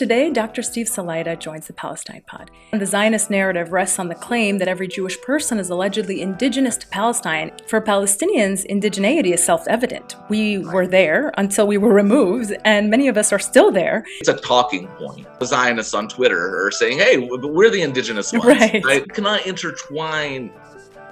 Today, Dr. Steve Salaita joins the Palestine Pod. And the Zionist narrative rests on the claim that every Jewish person is allegedly indigenous to Palestine. For Palestinians, indigeneity is self evident. We were there until we were removed, and many of us are still there. It's a talking point. The Zionists on Twitter are saying, hey, we're the indigenous ones. Right. I intertwine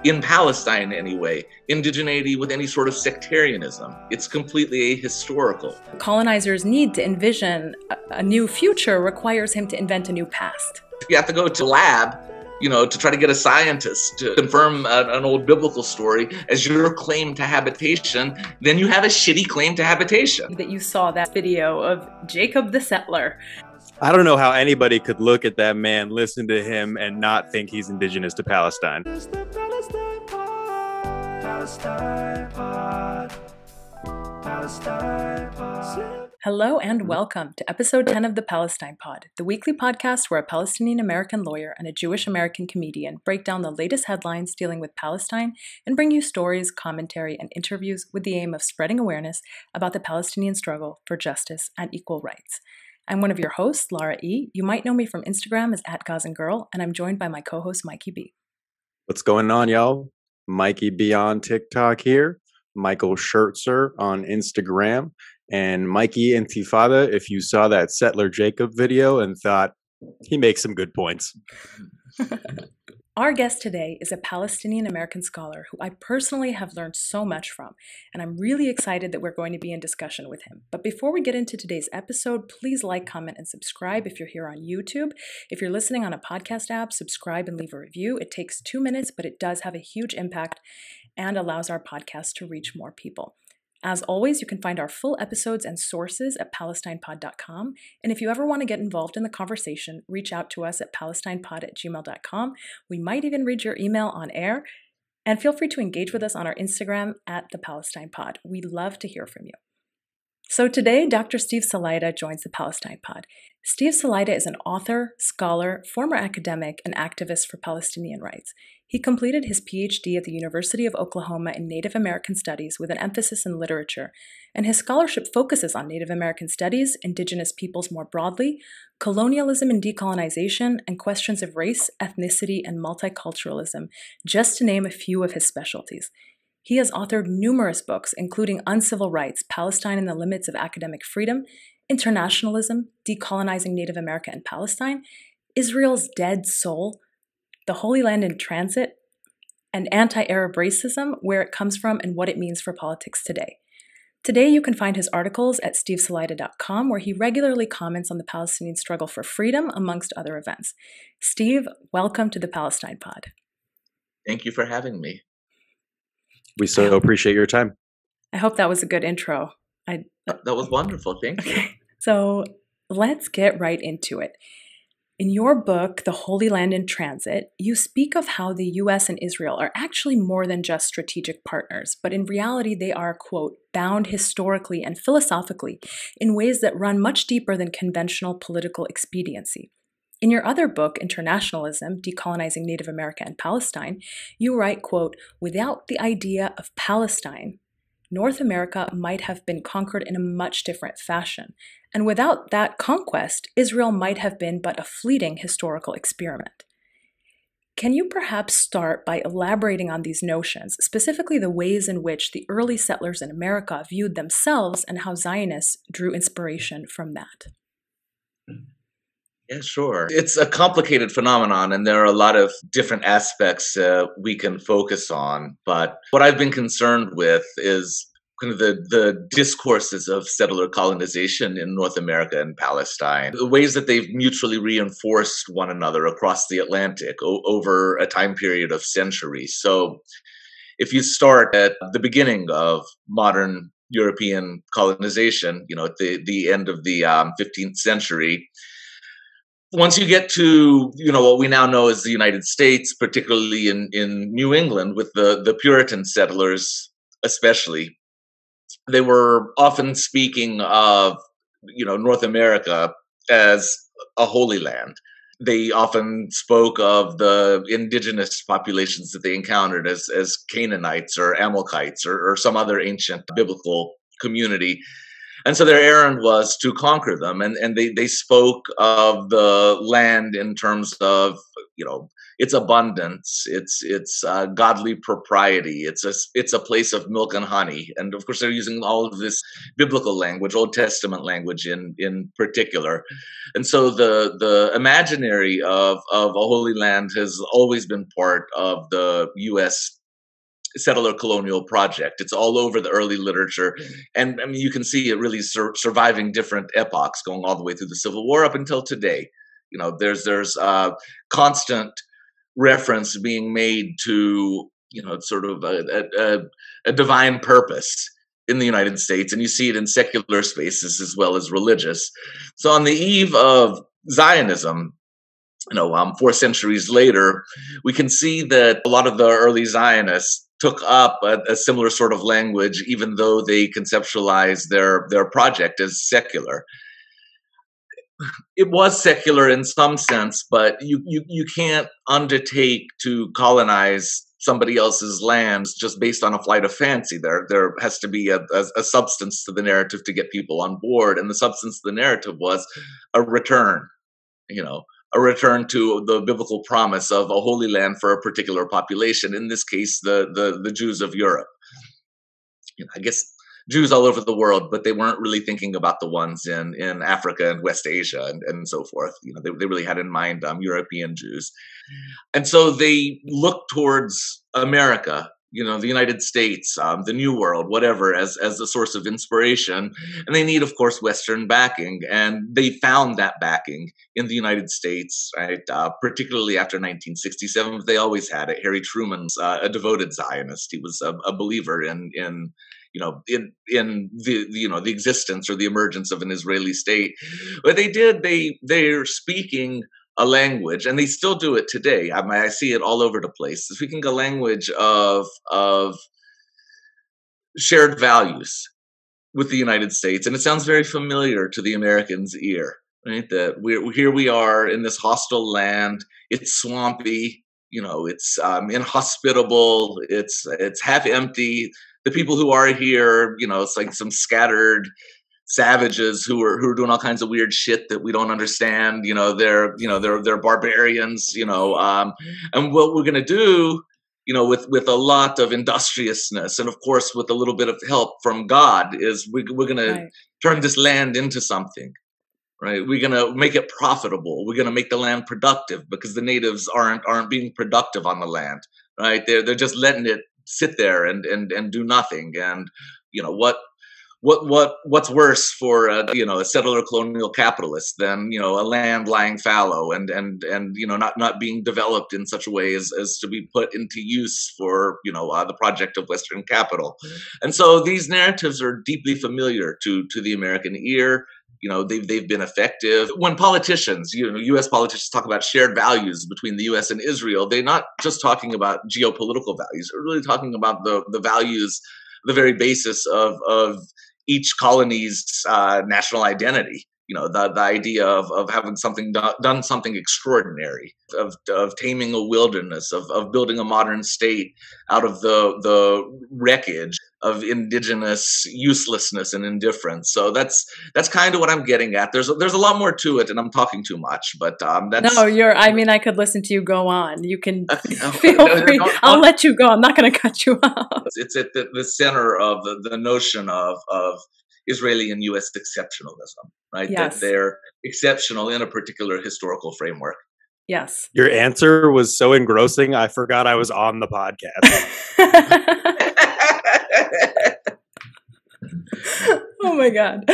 in Palestine anyway, indigeneity with any sort of sectarianism. It's completely ahistorical. Colonizers' need to envision a, new future requires him to invent a new past. You have to go to lab you know, to try to get a scientist to confirm a, an old biblical story as your claim to habitation, then you have a shitty claim to habitation. That you saw that video of Jacob the settler. I don't know how anybody could look at that man, listen to him, and not think he's indigenous to Palestine. Hello and welcome to episode 10 of the Palestine Pod, the weekly podcast where a Palestinian American lawyer and a Jewish American comedian break down the latest headlines dealing with Palestine and bring you stories, commentary, and interviews with the aim of spreading awareness about the Palestinian struggle for justice and equal rights. I'm one of your hosts, Lara E. You might know me from Instagram as at Gazan Girl, and I'm joined by my co-host Mikey B. What's going on, y'all? Mikey B on TikTok here, Michael Schertzer on Instagram, and Mikey Intifada. If you saw that Settler Jacob video and thought he makes some good points. Our guest today is a Palestinian American scholar who I personally have learned so much from, and I'm really excited that we're going to be in discussion with him. But before we get into today's episode, please like, comment, and subscribe if you're here on YouTube. If you're listening on a podcast app, subscribe and leave a review. It takes two minutes, but it does have a huge impact and allows our podcast to reach more people. As always, you can find our full episodes and sources at palestinepod.com. And if you ever want to get involved in the conversation, reach out to us at palestinepod at gmail.com. We might even read your email on air. And feel free to engage with us on our Instagram at the Palestine Pod. We love to hear from you. So today, Dr. Steve Salaita joins the Palestine Pod. Steve Salaita is an author, scholar, former academic, and activist for Palestinian rights. He completed his PhD at the University of Oklahoma in Native American Studies with an emphasis in literature, and his scholarship focuses on Native American studies, indigenous peoples more broadly, colonialism and decolonization, and questions of race, ethnicity, and multiculturalism, just to name a few of his specialties. He has authored numerous books, including Uncivil Rights Palestine and the Limits of Academic Freedom, Internationalism, Decolonizing Native America and Palestine, Israel's Dead Soul, the Holy Land in Transit, and anti Arab racism, where it comes from and what it means for politics today. Today, you can find his articles at stevesalaita.com, where he regularly comments on the Palestinian struggle for freedom, amongst other events. Steve, welcome to the Palestine Pod. Thank you for having me. We so appreciate your time. I hope that was a good intro. I, uh, that was wonderful. Thank you. So let's get right into it. In your book, The Holy Land in Transit, you speak of how the US and Israel are actually more than just strategic partners, but in reality, they are, quote, bound historically and philosophically in ways that run much deeper than conventional political expediency. In your other book, Internationalism, Decolonizing Native America and Palestine, you write, quote, without the idea of Palestine, North America might have been conquered in a much different fashion, and without that conquest, Israel might have been but a fleeting historical experiment. Can you perhaps start by elaborating on these notions, specifically the ways in which the early settlers in America viewed themselves and how Zionists drew inspiration from that? Mm-hmm. Yeah, sure. It's a complicated phenomenon, and there are a lot of different aspects uh, we can focus on. But what I've been concerned with is kind of the, the discourses of settler colonization in North America and Palestine, the ways that they've mutually reinforced one another across the Atlantic o- over a time period of centuries. So if you start at the beginning of modern European colonization, you know, at the, the end of the um, 15th century, once you get to you know what we now know as the United States, particularly in in New England with the the Puritan settlers, especially, they were often speaking of you know North America as a holy land. They often spoke of the indigenous populations that they encountered as as Canaanites or Amalekites or, or some other ancient biblical community. And so their errand was to conquer them and and they they spoke of the land in terms of you know its abundance its its uh, godly propriety it's a it's a place of milk and honey. And of course they're using all of this biblical language old testament language in in particular. And so the the imaginary of of a holy land has always been part of the us settler colonial project. It's all over the early literature, mm. and I mean you can see it really sur- surviving different epochs, going all the way through the Civil War up until today. You know, there's there's uh, constant reference being made to you know sort of a, a, a divine purpose in the United States, and you see it in secular spaces as well as religious. So on the eve of Zionism, you know, um, four centuries later, we can see that a lot of the early Zionists took up a, a, similar sort of language, even though they conceptualized their their project as secular. It was secular in some sense, but you you you can't undertake to colonize somebody else's lands just based on a flight of fancy. There there has to be a, a, a substance to the narrative to get people on board, and the substance of the narrative was a return. You know, a return to the biblical promise of a holy land for a particular population. In this case, the the, the Jews of Europe. You know, I guess Jews all over the world, but they weren't really thinking about the ones in in Africa and West Asia and, and so forth. You know, they, they really had in mind um, European Jews, and so they looked towards America you know the united states um, the new world whatever as as a source of inspiration. And they need of course western backing and they found that backing in the united states right uh, particularly after 1967 they always had it. Harry truman's uh, a devoted zionist. He was a, a believer in in you know in in the, you know the existence or the emergence of an israeli state. But they did they they're speaking a language, and they still do it today. I mean, I see it all over the place. Speaking a language of of shared values with the United States, and it sounds very familiar to the Americans' ear. Right, that we're here. We are in this hostile land. It's swampy. You know, it's um, inhospitable. It's it's half empty. The people who are here, you know, it's like some scattered savages who are who are doing all kinds of weird shit that we don't understand. You know, they're you know they're they're barbarians. You know, um, and what we're gonna do, you know, with with a lot of industriousness and of course with a little bit of help from God, is we, we're gonna right. turn this land into something. Right, we're gonna make it profitable. We're gonna make the land productive because the natives aren't aren't being productive on the land. Right, they're they're just letting it sit there and and and do nothing. And you know what what what what's worse for a, you know a settler colonial capitalist than you know a land lying fallow and and and you know not not being developed in such a way as, as to be put into use for you know uh, the project of western capital. And so these narratives are deeply familiar to to the american ear. You know they've they've been effective. When politicians you know US politicians talk about shared values between the US and Israel they're not just talking about geopolitical values. They're really talking about the the values the very basis of of each colony's uh, national identity. You know, the, the idea of, of having something do, done something extraordinary, of, of taming a wilderness, of, of building a modern state out of the the wreckage of indigenous uselessness and indifference. So that's that's kind of what I'm getting at. There's a, there's a lot more to it, and I'm talking too much. But um, that's no, you're. I mean, I could listen to you go on. You can no, feel no, free. No, I'll let you go. I'm not going to cut you off. It's at the, the center of the, the notion of of Israeli and U.S. exceptionalism, right? Yes. That they're exceptional in a particular historical framework. Yes. Your answer was so engrossing, I forgot I was on the podcast. oh my god.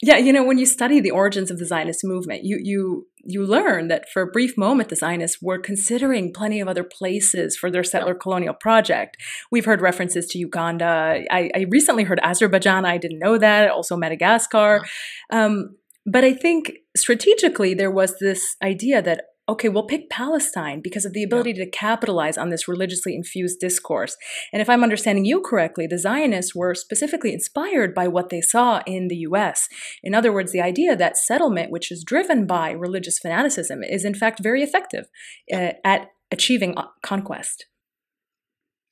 Yeah, you know, when you study the origins of the Zionist movement, you you you learn that for a brief moment the Zionists were considering plenty of other places for their settler colonial project. We've heard references to Uganda. I, I recently heard Azerbaijan. I didn't know that. Also Madagascar. Um, but I think strategically there was this idea that okay, we'll pick Palestine because of the ability yeah. to capitalize on this religiously infused discourse. And if I'm understanding you correctly, the Zionists were specifically inspired by what they saw in the US. In other words, the idea that settlement, which is driven by religious fanaticism, is in fact very effective uh, at achieving uh, conquest.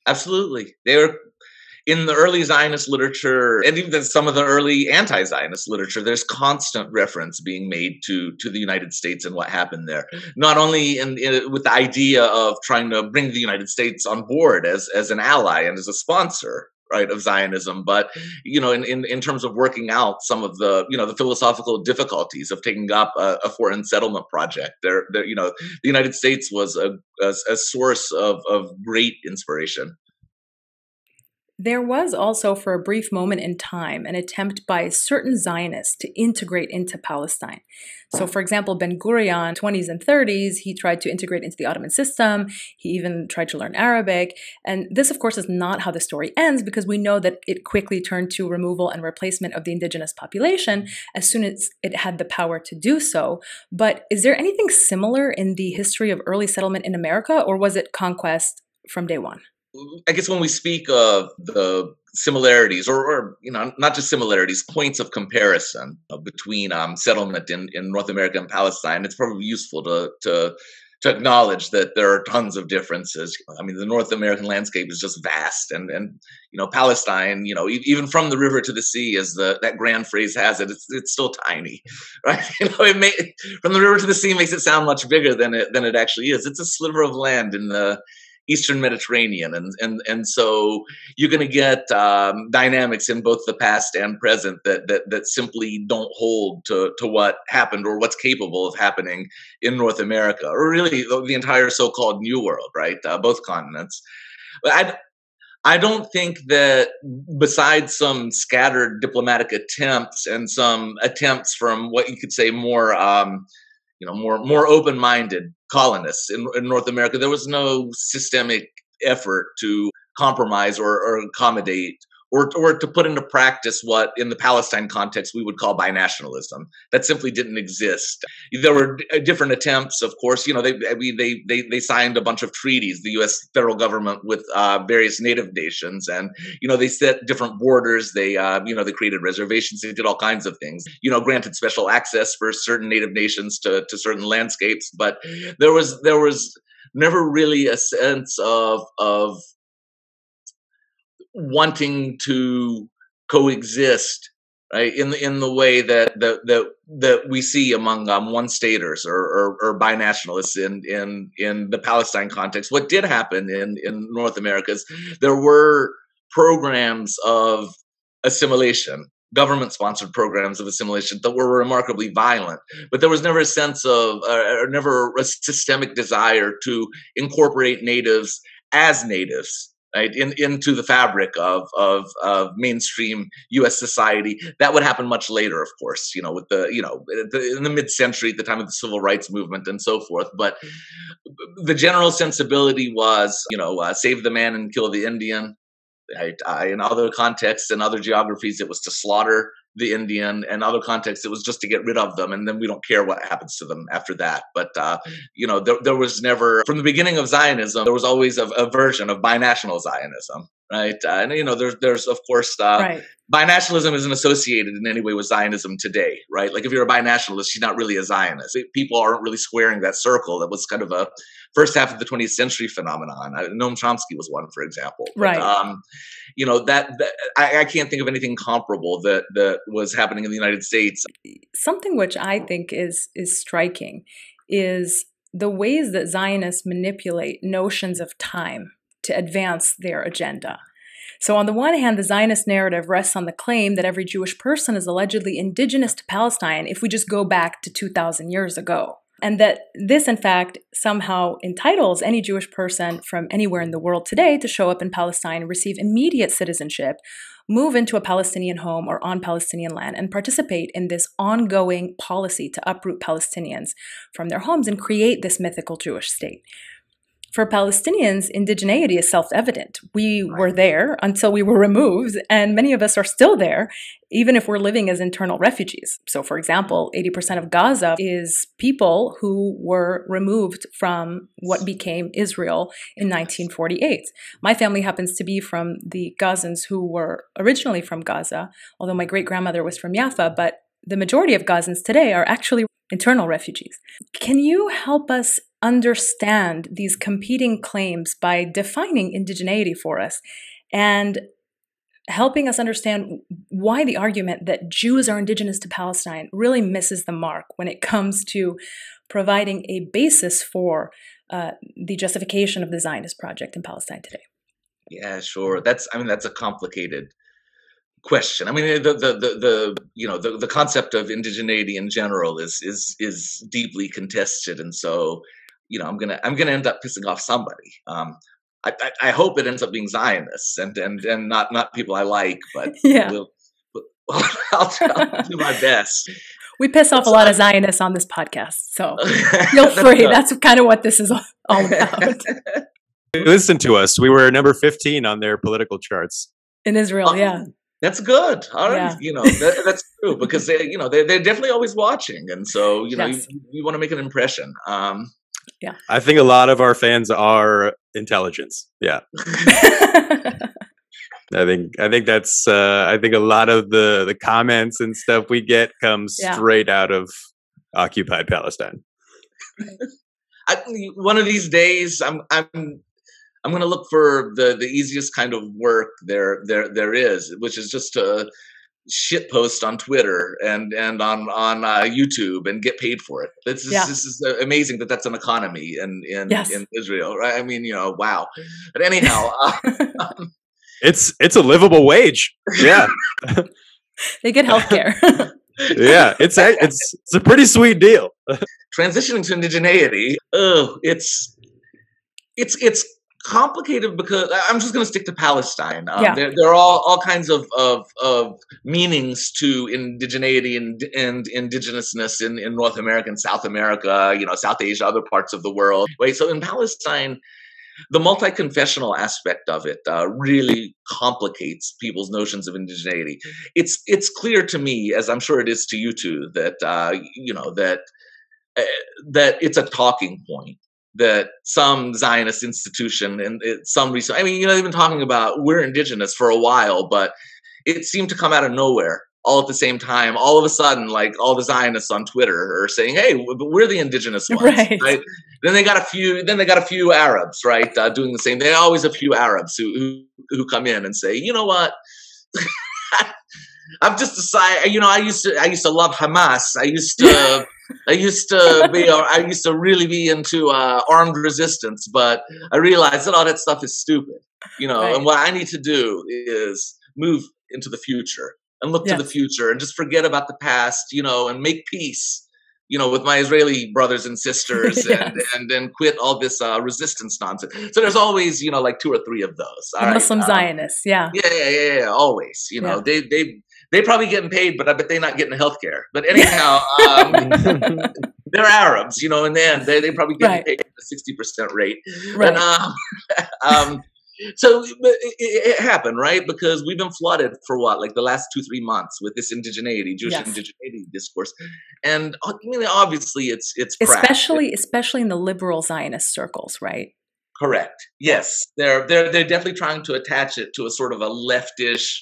Absolutely. They were in the early Zionist literature and even some of the early anti-Zionist literature, there's constant reference being made to to the United States and what happened there. Mm-hmm. Not only in, in, with the idea of trying to bring the United States on board as as an ally and as a sponsor right of zionism but mm-hmm. you know in, in in terms of working out some of the you know the philosophical difficulties of taking up a, a foreign settlement project. There, there you know the united states was a, a, a source of of great inspiration there was also, for a brief moment in time, an attempt by certain Zionists to integrate into Palestine. So, for example, Ben Gurion, 20s and 30s, he tried to integrate into the Ottoman system. He even tried to learn Arabic. And this, of course, is not how the story ends because we know that it quickly turned to removal and replacement of the indigenous population as soon as it had the power to do so. But is there anything similar in the history of early settlement in America, or was it conquest from day one? I guess when we speak of the similarities, or, or you know, not just similarities, points of comparison between um, settlement in, in North America and Palestine, it's probably useful to to to acknowledge that there are tons of differences. I mean, the North American landscape is just vast, and and you know, Palestine, you know, even from the river to the sea, as the that grand phrase has it, it's it's still tiny, right? You know, it may from the river to the sea makes it sound much bigger than it than it actually is. It's a sliver of land in the Eastern Mediterranean, and and and so you're going to get um, dynamics in both the past and present that that that simply don't hold to to what happened or what's capable of happening in North America, or really the entire so-called New World, right? Uh, both continents. I. I don't think that besides some scattered diplomatic attempts and some attempts from what you could say more um, you know more more open-minded colonists in, in north america. There was no systemic effort to compromise or, or accommodate or, or to put into practice what in the Palestine context we would call binationalism. That simply didn't exist. There were uh, different attempts, of course. You know, they I mean, they they they signed a bunch of treaties, the U.S. federal government with uh, various native nations, and you know they set different borders. They uh, you know they created reservations. They did all kinds of things. You know, granted special access for certain native nations to to certain landscapes, but there was there was never really a sense of of wanting to coexist right in the in the way that that that, that we see among um, one staters or, or, or binationalists in in in the Palestine context. What did happen in in North America is there were programs of assimilation government sponsored programs of assimilation that were remarkably violent but there was never a sense of uh, or never a systemic desire to incorporate natives as natives right in, into the fabric of, of of mainstream U.S. society. That would happen much later, of course. You know, with the you know the, in the mid-century, at the time of the civil rights movement and so forth. But the general sensibility was, you know, uh, save the man and kill the Indian. Uh, in other contexts and other geographies, it was to slaughter the Indian and other contexts, it was just to get rid of them, and then we don't care what happens to them after that. But uh, you know, there, there, was never from the beginning of Zionism, there was always a, a version of binational Zionism, right? Uh, and you know, there's there's of course uh, right. binationalism isn't associated in any way with Zionism today, right? Like if you're a binationalist, you're not really a Zionist. People aren't really squaring that circle. That was kind of a first half of the 20th century phenomenon. Noam Chomsky was one, for example. But, right. Um, you know that, that I, I, can't think of anything comparable that that was happening in the United States. Something which I think is is striking is the ways that Zionists manipulate notions of time to advance their agenda. So, on the one hand, the Zionist narrative rests on the claim that every Jewish person is allegedly indigenous to Palestine if we just go back to 2,000 years ago. And that this, in fact, somehow entitles any Jewish person from anywhere in the world today to show up in Palestine, receive immediate citizenship, move into a Palestinian home or on Palestinian land, and participate in this ongoing policy to uproot Palestinians from their homes and create this mythical Jewish state for Palestinians, indigeneity is self evident. We right. were there until we were removed, and many of us are still there, even if we're living as internal refugees. So, for example, 80% of Gaza is people who were removed from what became Israel in 1948. My family happens to be from the Gazans who were originally from Gaza, although my great grandmother was from Jaffa, but the majority of Gazans today are actually internal refugees. Can you help us understand these competing claims by defining indigeneity for us and helping us understand why the argument that Jews are indigenous to Palestine really misses the mark when it comes to providing a basis for uh, the justification of the Zionist project in Palestine today. Yeah, sure. That's I mean that's a complicated question. I mean the the the, the you know the, the concept of indigeneity in general is is is deeply contested, and so you know I'm gonna I'm gonna end up pissing off somebody. Um, I, I, I hope it ends up being Zionists and and and not not people I like, but yeah. We'll, I'll, I'll, I'll do my best. We piss off a lot of Zionists on this podcast, so feel free. That's kind of what this is all about. Listen to us. We were number 15 on their political charts in Israel. Yeah, that's good. All right, yeah. you know that, that's true because they, you know, they they're definitely always watching, and so you know yes. you, you want to make an impression. Um, yeah, I think a lot of our fans are intelligence. Yeah. I think I think that's uh, I think a lot of the the comments and stuff we get comes yeah. straight out of occupied Palestine. I, one of these days, I'm I'm I'm going to look for the the easiest kind of work there there there is, which is just to shit post on Twitter and and on on uh, YouTube and get paid for it. This is yeah. this is amazing that that's an economy in in, yes. in Israel, right? I mean, you know, wow. But anyhow, uh, um, it's it's a livable wage. Yeah. they get health care. yeah, it's a, it's it's a pretty sweet deal. Transitioning to indigeneity, oh, it's it's it's complicated because I'm just going to stick to Palestine. Um, yeah. there, there, are all, all kinds of, of, of meanings to indigeneity and, and indigenousness in, in North America and South America, you know, South Asia, other parts of the world. Wait, so in Palestine, the multi-confessional aspect of it uh, really complicates people's notions of indigeneity. It's it's clear to me, as I'm sure it is to you too, that uh, you know that uh, that it's a talking point that some Zionist institution and it, some research. I mean, you know, they've been talking about we're indigenous for a while, but it seemed to come out of nowhere all at the same time. All of a sudden, like all the Zionists on Twitter are saying, "Hey, we're the indigenous ones." Right. right? Then they got a few. Then they got a few Arabs, right, uh, doing the same. They always a few Arabs who who, who come in and say, "You know what." I've just decided, you know, I used to, I used to love Hamas. I used to, I used to be, I used to really be into uh, armed resistance, but I realized that all that stuff is stupid, you know. Right. And what I need to do is move into the future and look yes. to the future and just forget about the past, you know, and make peace, you know, with my Israeli brothers and sisters yes. and, and and quit all this uh, resistance nonsense. So there's always, you know, like two or three of those. Muslim right? Zionists, um, yeah. yeah. Yeah, yeah, yeah, always. You know, yeah. they they they probably getting paid, but I bet they're not getting health care. But anyhow, um, they're Arabs, you know, in the end, they they probably getting right. paid at a sixty percent rate. Right. And, um, um, so it, it, happened, right? Because we've been flooded for what, like the last two, three months with this indigeneity, Jewish yes. indigeneity discourse, and uh, I mean, obviously, it's it's especially especially in the liberal Zionist circles, right? Correct. Yes, they're they're they're definitely trying to attach it to a sort of a leftish.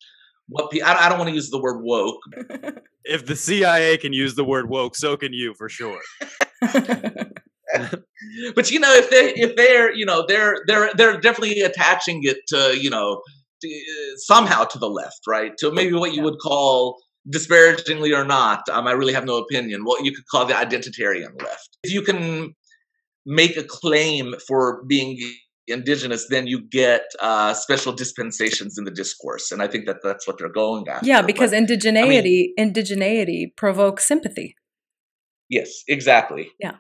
What I, I don't want to use the word woke. if the CIA can use the word woke, so can you for sure. but you know, if they if they're you know they're they're they're definitely attaching it to you know to, uh, somehow to the left, right? To maybe what you would call disparagingly or not. Um, I really have no opinion. What you could call the identitarian left. If you can make a claim for being indigenous, then you get uh, special dispensations in the discourse, and I think that that's what they're going after. Yeah, because but, indigeneity I mean, indigeneity provokes sympathy. Yes, exactly. Yeah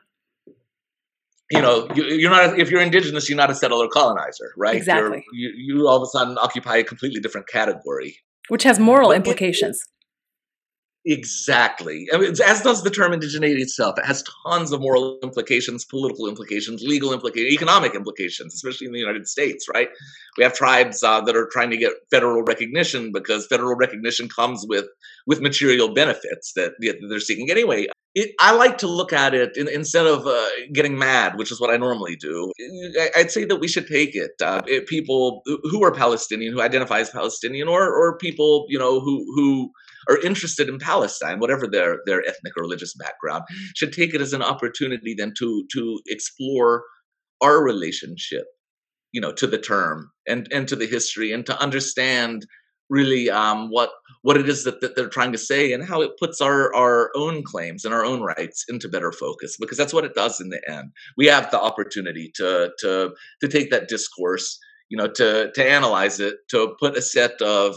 you know, you, are not if you're indigenous, you're not a settler colonizer, right? Exactly. You, you all of a sudden occupy a completely different category, which has moral but implications. Exactly. I mean, as does the term indigeneity itself. It has tons of moral implications, political implications, legal implications, economic implications, especially in the United States, right? We have tribes uh, that are trying to get federal recognition because federal recognition comes with with material benefits that they're seeking anyway it, I like to look at it in, instead of uh, getting mad, which is what I normally do. I, would say that we should take it. Uh, it. People who are Palestinian, who identify as Palestinian, or or people you know who who are interested in Palestine, whatever their their ethnic or religious background, should take it as an opportunity then to to explore our relationship, you know, to the term and and to the history, and to understand really um, what what it is that, that they're trying to say and how it puts our our own claims and our own rights into better focus because that's what it does in the end. We have the opportunity to to to take that discourse, you know, to to analyze it, to put a set of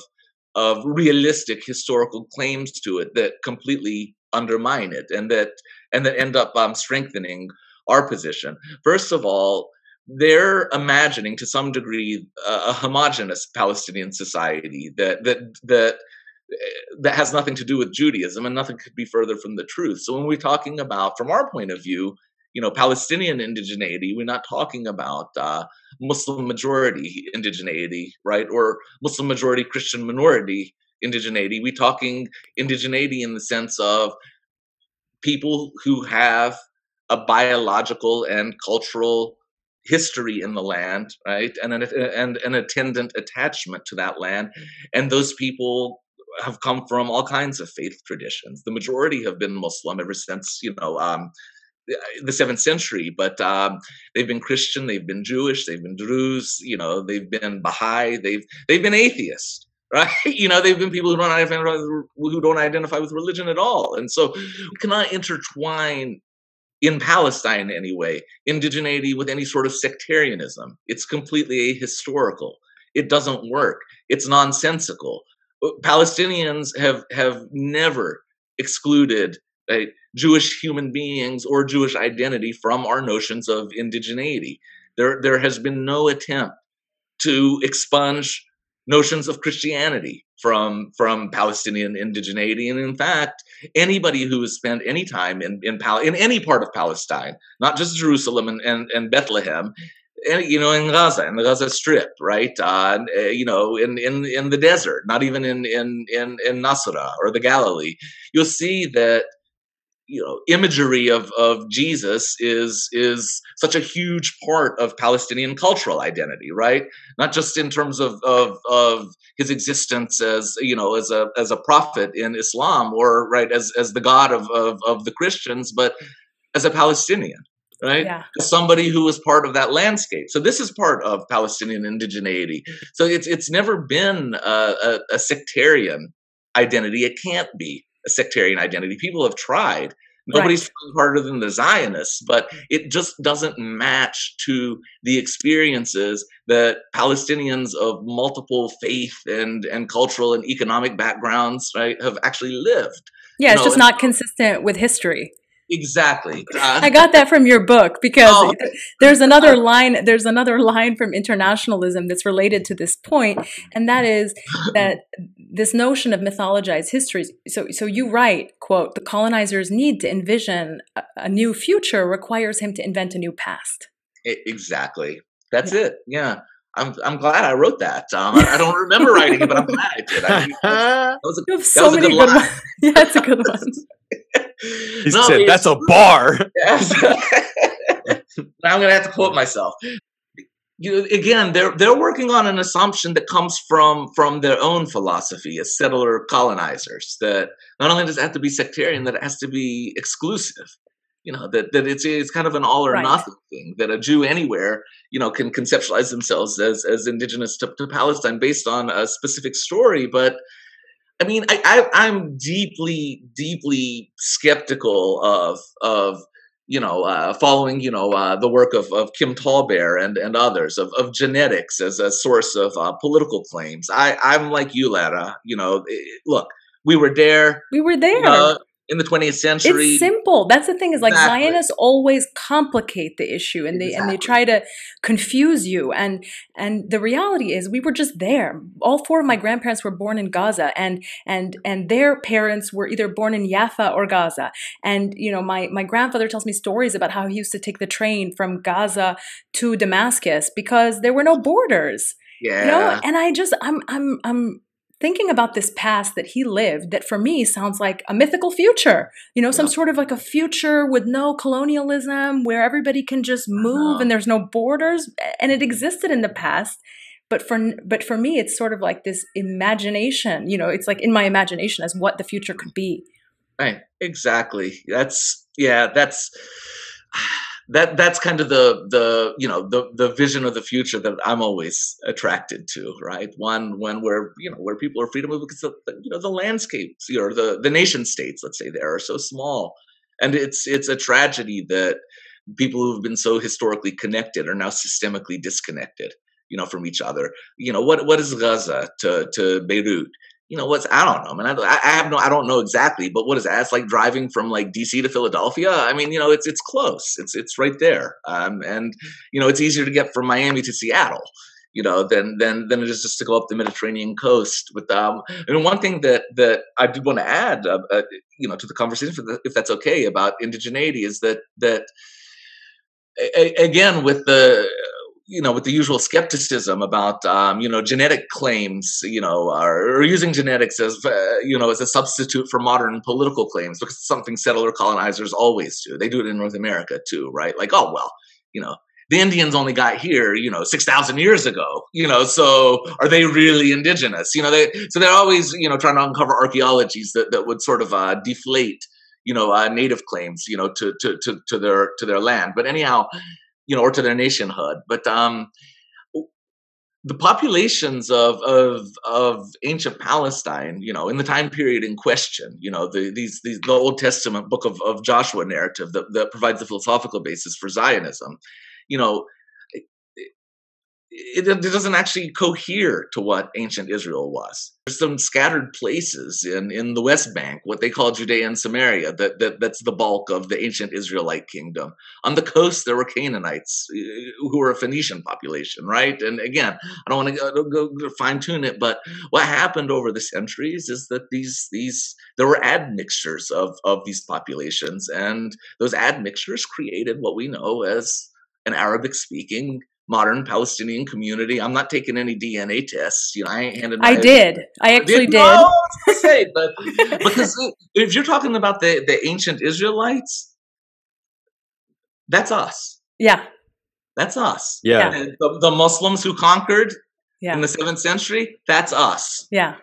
of realistic historical claims to it that completely undermine it and that and that end up um, strengthening our position. First of all, they're imagining to some degree uh, a homogenous Palestinian society that that that that has nothing to do with Judaism and nothing could be further from the truth. So when we're talking about, from our point of view, you know, Palestinian indigeneity, we're not talking about uh, Muslim majority indigeneity, right, or Muslim majority Christian minority indigeneity. We're talking indigeneity in the sense of people who have a biological and cultural history in the land, right, and an and an attendant attachment to that land, and those people have come from all kinds of faith traditions. The majority have been Muslim ever since you know um, the seventh century, but um, they've been Christian, they've been Jewish, they've been Druze, you know, they've been Baha'i, they've they've been atheist, right? You know, they've been people who don't identify who don't identify with religion at all, and so we cannot intertwine in Palestine anyway, indigeneity with any sort of sectarianism. It's completely ahistorical. It doesn't work. It's nonsensical. Uh, Palestinians have have never excluded uh, Jewish human beings or Jewish identity from our notions of indigeneity. There, there has been no attempt to expunge notions of Christianity from from Palestinian indigeneity, and in fact, anybody who has spent any time in in, Pal- in any part of Palestine, not just Jerusalem and, and, and Bethlehem, and, you know, in Gaza, in the Gaza Strip, right? Uh, you know, in, in in the desert, not even in in in in Nasra or the Galilee, you'll see that you know imagery of of Jesus is is such a huge part of Palestinian cultural identity, right? Not just in terms of of of his existence as you know as a as a prophet in Islam or right as as the God of of, of the Christians, but as a Palestinian, right? Yeah. As somebody who was part of that landscape. So this is part of Palestinian indigeneity. So it's it's never been a, a, a sectarian identity. It can't be sectarian identity. People have tried. Nobody's right. harder than the Zionists, but it just doesn't match to the experiences that Palestinians of multiple faith and, and cultural and economic backgrounds right have actually lived. Yeah, it's know, just not consistent with history. Exactly. Uh, I got that from your book because oh. there's another line there's another line from internationalism that's related to this point and that is that this notion of mythologized histories so so you write quote the colonizers need to envision a, a new future requires him to invent a new past. Exactly. That's yeah. it. Yeah. I'm I'm glad I wrote that. Um, I, I, don't remember writing it, but I'm glad I did. I, that was, a, you have so many good, good ones. yeah, that's a good one. he no, said, "That's a bar." Yes. now I'm going to have to quote myself. You, again, they're they're working on an assumption that comes from from their own philosophy as settler colonizers. That not only does it have to be sectarian, that it has to be exclusive you know that that it's it's kind of an all or right. nothing thing that a Jew anywhere you know can conceptualize themselves as as indigenous to, to Palestine based on a specific story, but. I mean, I, I am deeply, deeply skeptical of of you know uh, following you know uh, the work of, of Kim Tallbear and and others of, of genetics as a source of uh, political claims. I I'm like you, Lara. You know, eh, look, we were there. We were there in the 20th century. It's simple. That's the thing is like exactly. Zionists always complicate the issue and they exactly. and they try to confuse you and and the reality is we were just there. All four of my grandparents were born in Gaza and and and their parents were either born in Jaffa or Gaza. And you know, my my grandfather tells me stories about how he used to take the train from Gaza to Damascus because there were no borders. Yeah. You know, and I just I'm I'm I'm thinking about this past that he lived that for me sounds like a mythical future you know some yeah. sort of like a future with no colonialism where everybody can just move and there's no borders and it existed in the past but for but for me it's sort of like this imagination you know it's like in my imagination as what the future could be. Right exactly. That's yeah that's that that's kind of the the you know the the vision of the future that I'm always attracted to, right? One one where you know where people are free to move because the, you know the landscapes or the the nation states, let's say, there are so small, and it's it's a tragedy that people who've been so historically connected are now systemically disconnected, you know, from each other. You know, what what is Gaza to to Beirut? You know what's I don't know, man. I, I have no, I don't know exactly, but what is that? It's like driving from like DC to Philadelphia. I mean, you know, it's it's close. It's it's right there, um, and you know, it's easier to get from Miami to Seattle, you know, than than than it is just to go up the Mediterranean coast. With um, and one thing that that I did want to add, uh, uh, you know, to the conversation, the, if that's okay, about indigeneity is that that again with the you know, with the usual skepticism about, um, you know, genetic claims, you know, or, using genetics as, uh, you know, as a substitute for modern political claims, because something settler colonizers always do. They do it in North America too, right? Like, oh well, you know, the Indians only got here, you know, six thousand years ago, you know, so are they really indigenous? You know, they so they're always, you know, trying to uncover archaeologies that that would sort of uh, deflate, you know, uh, native claims, you know, to to to to their to their land. But anyhow you know, or to their nationhood. But um, the populations of, of of ancient Palestine, you know, in the time period in question, you know, the these, these the Old Testament book of, of Joshua narrative that, that provides the philosophical basis for Zionism, you know, it, it, doesn't actually cohere to what ancient Israel was. There's some scattered places in, in the West Bank, what they call Judea and Samaria, that, that that's the bulk of the ancient Israelite kingdom. On the coast, there were Canaanites uh, who were a Phoenician population, right? And again, I don't want to go, go, go fine tune it, but what happened over the centuries is that these these there were admixtures of of these populations, and those admixtures created what we know as an Arabic speaking modern Palestinian community. I'm not taking any DNA tests. You know, I ain't handed. I did. I actually did. No, I say, but because if you're talking about the the ancient Israelites, that's us. Yeah. That's us. Yeah. The, the, Muslims who conquered yeah. in the seventh century, that's us. Yeah.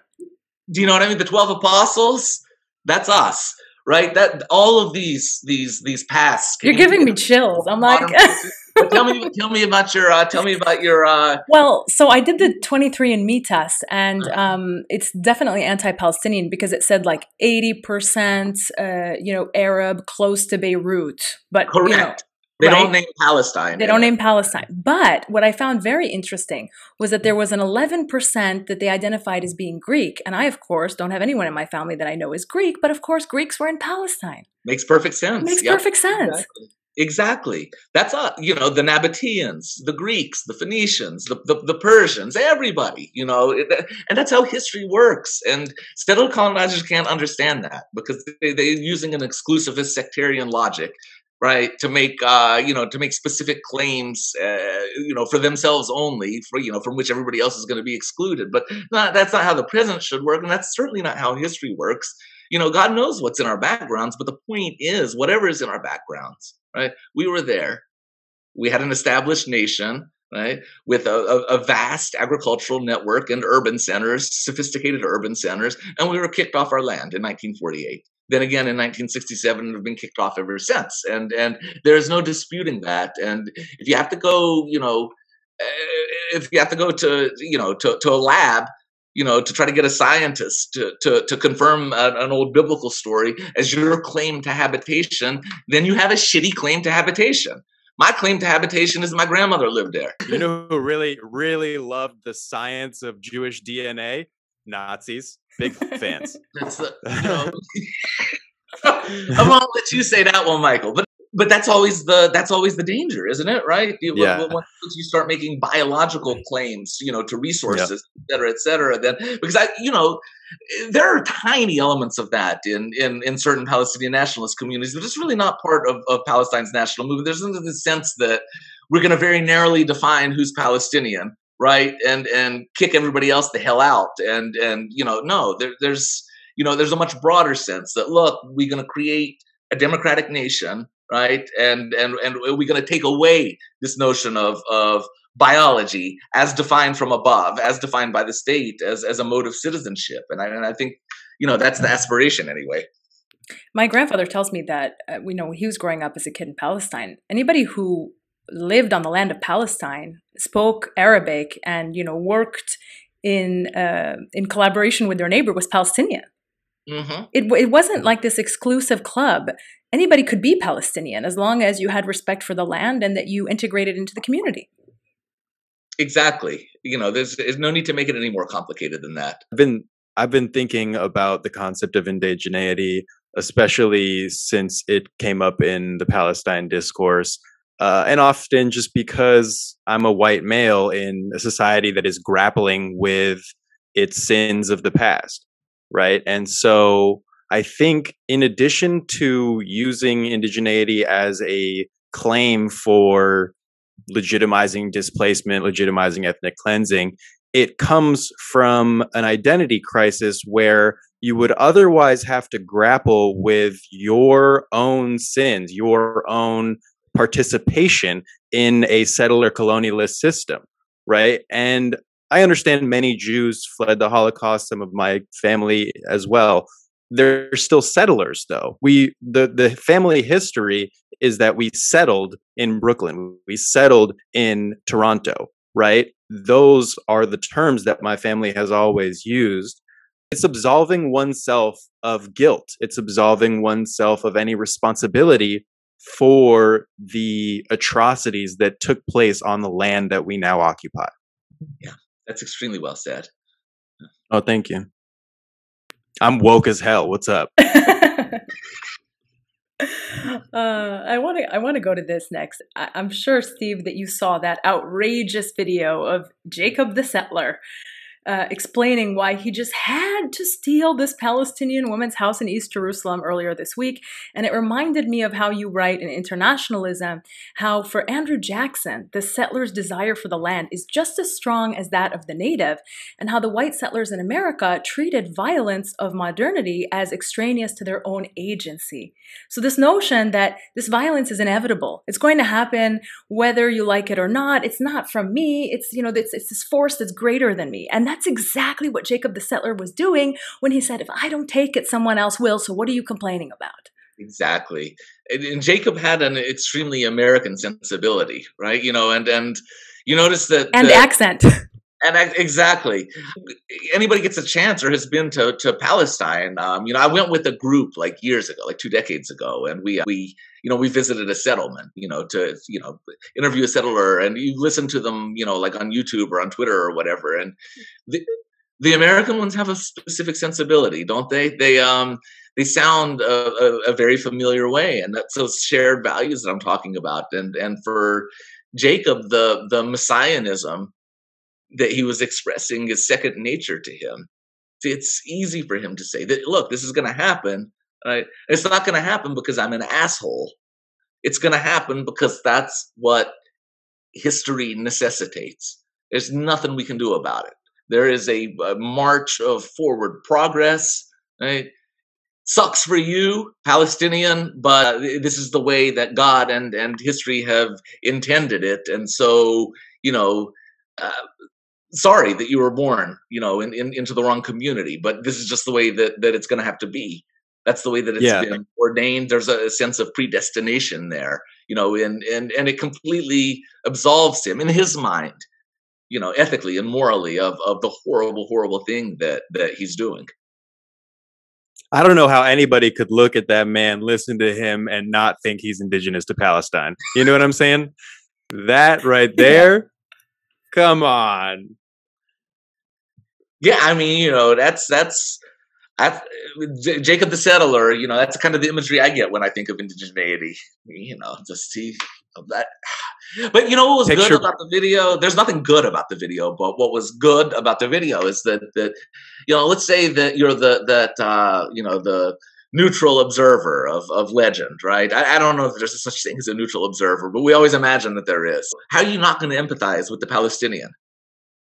Do you know what I mean? The twelve apostles, that's us right that all of these these these paths you're giving me chills i'm like tell me, tell me about your, uh, tell me about your. Uh... Well, so I did the 23andMe test, and uh-huh. um, it's definitely anti-Palestinian because it said like 80%, uh, you know, Arab close to Beirut, but correct. You know, they right? don't name Palestine. They don't name Palestine. But what I found very interesting was that there was an 11% that they identified as being Greek. And I, of course, don't have anyone in my family that I know is Greek, but of course, Greeks were in Palestine. Makes perfect sense. Makes yep. perfect sense. Exactly. Exactly. That's uh, you know the Nabateans, the Greeks, the Phoenicians, the, the, the Persians, everybody. You know, it, and that's how history works. And settler colonizers can't understand that because they, they're using an exclusivist sectarian logic, right, to make uh, you know to make specific claims, uh, you know, for themselves only, for you know, from which everybody else is going to be excluded. But not, that's not how the present should work, and that's certainly not how history works. You know, God knows what's in our backgrounds, but the point is, whatever is in our backgrounds right? We were there. We had an established nation, right, with a, a, a, vast agricultural network and urban centers, sophisticated urban centers, and we were kicked off our land in 1948. Then again in 1967, have been kicked off ever since, and and there is no disputing that. And if you have to go, you know, eh, if you have to go to you know to, to a lab you know, to try to get a scientist to, to, to confirm an, an, old biblical story as your claim to habitation, then you have a shitty claim to habitation. My claim to habitation is my grandmother lived there. You know who really, really loved the science of Jewish DNA? Nazis. Big fans. That's the, you know, I'm gonna let you say that one, Michael. But but that's always the that's always the danger, isn't it? Right? You, yeah. Once you start making biological claims, you know, to resources, yep. et cetera, et cetera, then because I, you know, there are tiny elements of that in in in certain Palestinian nationalist communities, but it's really not part of, of Palestine's national movement. There's the sense that we're going to very narrowly define who's Palestinian, right, and and kick everybody else the hell out, and and you know, no, there, there's you know, there's a much broader sense that look, we're going to create a democratic nation right? And and and we're going to take away this notion of of biology as defined from above, as defined by the state, as as a mode of citizenship. And I and I think you know that's the aspiration anyway. My grandfather tells me that uh, you know when he was growing up as a kid in Palestine, anybody who lived on the land of Palestine, spoke Arabic, and you know worked in uh, in collaboration with their neighbor was Palestinian. Mm-hmm. It, it wasn't like this exclusive club. Anybody could be Palestinian as long as you had respect for the land and that you integrated into the community. Exactly. You know, there's, there's no need to make it any more complicated than that. I've been I've been thinking about the concept of indigeneity, especially since it came up in the Palestine discourse. Uh, and often just because I'm a white male in a society that is grappling with its sins of the past, right? And so I think, in addition to using indigeneity as a claim for legitimizing displacement, legitimizing ethnic cleansing, it comes from an identity crisis where you would otherwise have to grapple with your own sins, your own participation in a settler colonialist system, right? And I understand many Jews fled the Holocaust, some of my family as well. They're still settlers though. We the the family history is that we settled in Brooklyn. We settled in Toronto, right? Those are the terms that my family has always used. It's absolving oneself of guilt. It's absolving oneself of any responsibility for the atrocities that took place on the land that we now occupy. Yeah, that's extremely well said. Oh, thank you. I'm woke as hell. What's up? uh, I want to. I want to go to this next. I, I'm sure, Steve, that you saw that outrageous video of Jacob the Settler uh, explaining why he just had to steal this Palestinian woman's house in East Jerusalem earlier this week. And it reminded me of how you write in Internationalism how, for Andrew Jackson, the settler's desire for the land is just as strong as that of the native, and how the white settlers in America treated violence of modernity as extraneous to their own agency. So, this notion that this violence is inevitable, it's going to happen whether you like it or not, it's not from me, it's, you know, it's, it's this force that's greater than me. And that that's exactly what Jacob the settler was doing when he said, If I don't take it, someone else will. So what are you complaining about? Exactly. And, Jacob had an extremely American sensibility, right? You know, and and you notice that and accent. And exactly, anybody gets a chance or has been to to Palestine. Um, you know, I went with a group like years ago, like two decades ago, and we we you know we visited a settlement. You know, to you know interview a settler, and you listen to them. You know, like on YouTube or on Twitter or whatever. And the the American ones have a specific sensibility, don't they? They um they sound a, a, a very familiar way, and that's those shared values that I'm talking about. And and for Jacob, the the messianism that he was expressing is second nature to him. It's easy for him to say that, look, this is going to happen. Right? It's not going to happen because I'm an asshole. It's going to happen because that's what history necessitates. There's nothing we can do about it. There is a, a march of forward progress. Right? Sucks for you, Palestinian, but this is the way that God and, and history have intended it. And so, you know, uh, sorry that you were born, you know, in, in, into the wrong community, but this is just the way that, that it's going to have to be. That's the way that it's yeah. been ordained. There's a, a, sense of predestination there, you know, and, and, and it completely absolves him in his mind, you know, ethically and morally of, of the horrible, horrible thing that, that he's doing. I don't know how anybody could look at that man, listen to him, and not think he's indigenous to Palestine. You know what I'm saying? That right there Come on. Yeah, I mean, you know, that's that's I, J- Jacob the Settler. You know, that's kind of the imagery I get when I think of indigeneity. You know, just see that. But you know what was Picture. good about the video? There's nothing good about the video, but what was good about the video is that that you know, let's say that you're the that uh, you know the neutral observer of, of legend, right? I, I, don't know if there's such thing as a neutral observer, but we always imagine that there is. How are you not going to empathize with the Palestinian?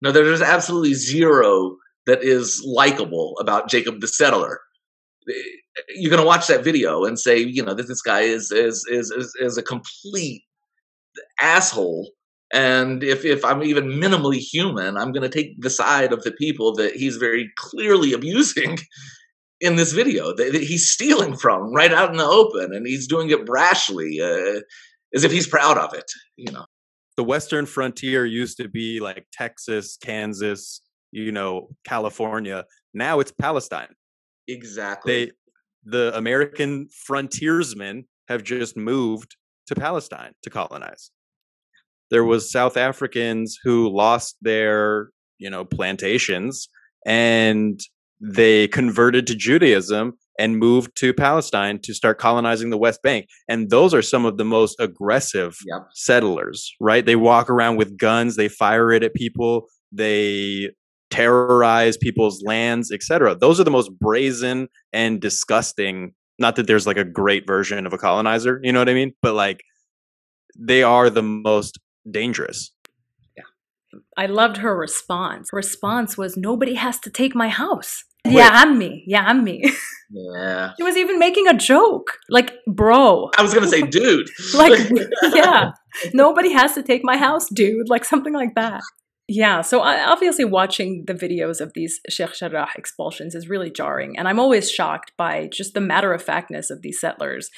No, there's absolutely zero that is likable about Jacob the settler. You're going to watch that video and say, you know, that this guy is is is is, is a complete asshole. And if, if I'm even minimally human, I'm going to take the side of the people that he's very clearly abusing in this video that, that he's stealing from right out in the open, and he's doing it brashly, uh, as if he's proud of it. You know, the western frontier used to be like Texas, Kansas, you know, California. Now it's Palestine. Exactly. They, the American frontiersmen have just moved to Palestine to colonize. There was South Africans who lost their, you know, plantations and they converted to Judaism and moved to Palestine to start colonizing the West Bank. And those are some of the most aggressive yep. settlers, right? They walk around with guns, they fire it at people, they terrorize people's lands, etc. Those are the most brazen and disgusting. Not that there's like a great version of a colonizer, you know what I mean? But like they are the most dangerous. Yeah. I loved her response. Response was nobody has to take my house. Wait. Yeah, I'm me. Yeah, I'm me. Yeah. She was even making a joke. Like, bro. I was going to say, dude. like, yeah. Nobody has to take my house, dude. Like, something like that. Yeah, so uh, obviously watching the videos of these Sheikh Jarrah expulsions is really jarring, and I'm always shocked by just the matter of factness of these settlers.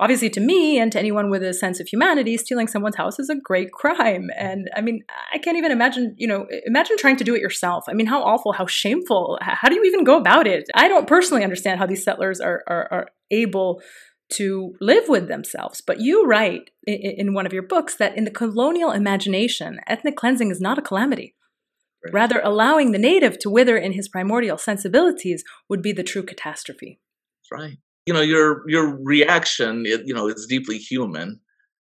Obviously, to me and to anyone with a sense of humanity, stealing someone's house is a great crime. And I mean, I can't even imagine, you know, imagine trying to do it yourself. I mean, how awful, how shameful. How do you even go about it? I don't personally understand how these settlers are, are, are able to live with themselves. But you write in one of your books that in the colonial imagination, ethnic cleansing is not a calamity. Right. Rather, allowing the native to wither in his primordial sensibilities would be the true catastrophe. That's right. You know, your your reaction, you know, is deeply human.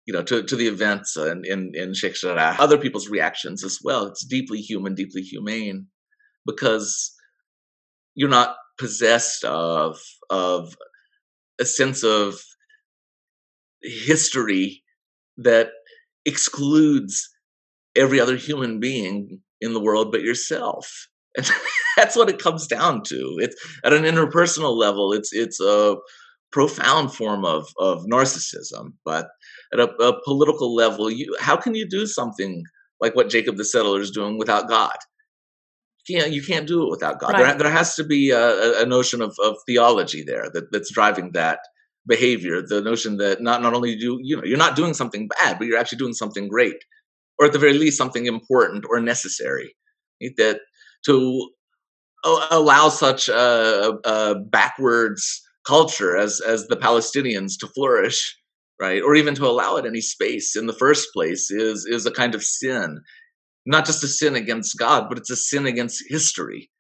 You know, to, to the events in in, in Sheikh Jarrah, other people's reactions as well. It's deeply human, deeply humane, because you're not possessed of of a sense of history that excludes every other human being in the world but yourself. And that's what it comes down to. It's at an interpersonal level it's it's a profound form of of narcissism but at a, a political level you how can you do something like what jacob the settler is doing without god can't you can't do it without God. Right. There, there has to be a, a notion of, of theology there that, that's driving that behavior. The notion that not not only do you know you're not doing something bad, but you're actually doing something great, or at the very least something important or necessary. That to allow such a, a backwards culture as as the Palestinians to flourish right or even to allow it any space in the first place is is a kind of sin not just a sin against God, but it's a sin against history.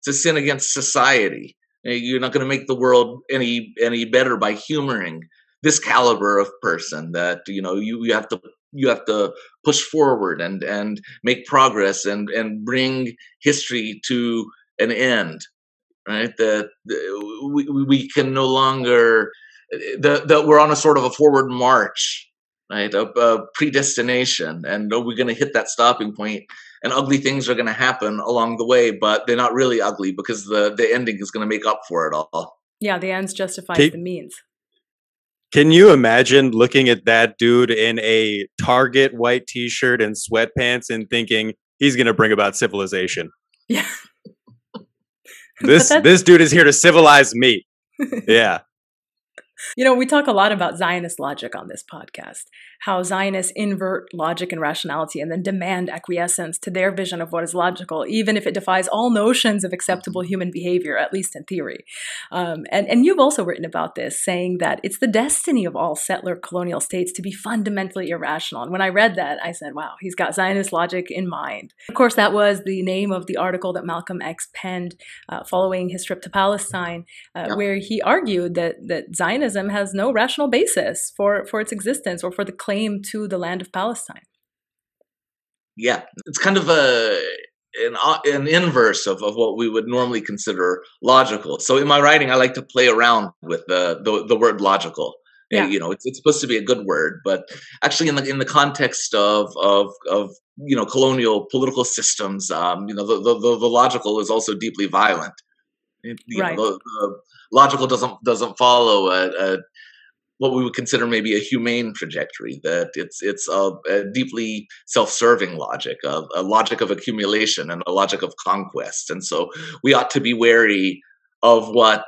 It's a sin against society. Eh, you're not going to make the world any any better by humoring this caliber of person that you know you, you have to you have to push forward and and make progress and and bring history to an end right that we, we can no longer eh, that, that we're on a sort of a forward march right? A, a uh, predestination, and oh, we're going to hit that stopping point, and ugly things are going to happen along the way, but they're not really ugly because the the ending is going to make up for it all. Yeah, the ends justify the means. Can you imagine looking at that dude in a Target white T-shirt and sweatpants and thinking he's going to bring about civilization? Yeah. this this dude is here to civilize me. yeah. You know, we talk a lot about Zionist logic on this podcast, how Zionists invert logic and rationality and then demand acquiescence to their vision of what is logical, even if it defies all notions of acceptable mm-hmm. human behavior, at least in theory. Um, and, and you've also written about this, saying that it's the destiny of all settler colonial states to be fundamentally irrational. And when I read that, I said, wow, he's got Zionist logic in mind. Of course, that was the name of the article that Malcolm X penned uh, following his trip to Palestine, uh, yeah. where he argued that, that Zionism has no rational basis for, for its existence or for the claim to the land of Palestine. Yeah, it's kind of a an, an inverse of, of what we would normally consider logical. So in my writing, I like to play around with the the, the word logical. Yeah. You know, it's, it's supposed to be a good word, but actually, in the in the context of of of you know colonial political systems, um, you know, the, the the logical is also deeply violent. You right. Know, the, the, logical doesn't doesn't follow a, a, what we would consider maybe a humane trajectory. That it's it's a, a deeply self-serving logic, a, a logic of accumulation and a logic of conquest, and so we ought to be wary of what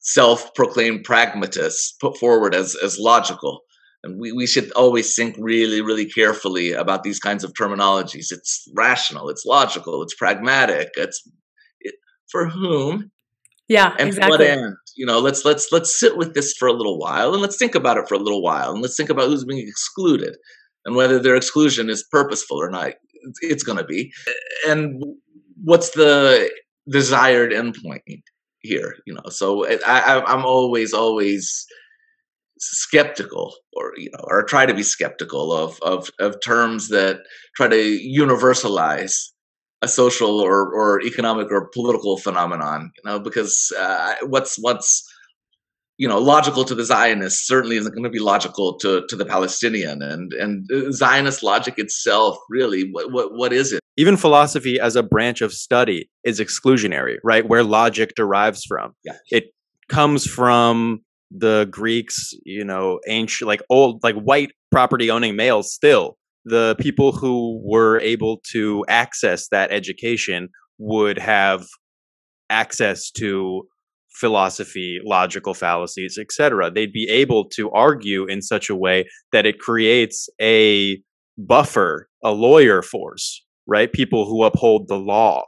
self-proclaimed pragmatists put forward as as logical and we, we should always think really really carefully about these kinds of terminologies it's rational it's logical it's pragmatic it's it, for whom yeah and exactly. what end you know let's let's let's sit with this for a little while and let's think about it for a little while and let's think about who's being excluded and whether their exclusion is purposeful or not it's going to be and what's the desired endpoint here you know so I, i'm always always skeptical or you know or try to be skeptical of of of terms that try to universalize a social or or economic or political phenomenon you know because uh, what's what's you know logical to the zionist certainly isn't going to be logical to to the palestinian and and uh, zionist logic itself really what what, what is it even philosophy as a branch of study is exclusionary right where logic derives from yeah. it comes from the Greeks, you know, ancient, like old, like white property owning males still. The people who were able to access that education would have access to philosophy, logical fallacies, etc. They'd be able to argue in such a way that it creates a buffer, a lawyer force, right? People who uphold the law.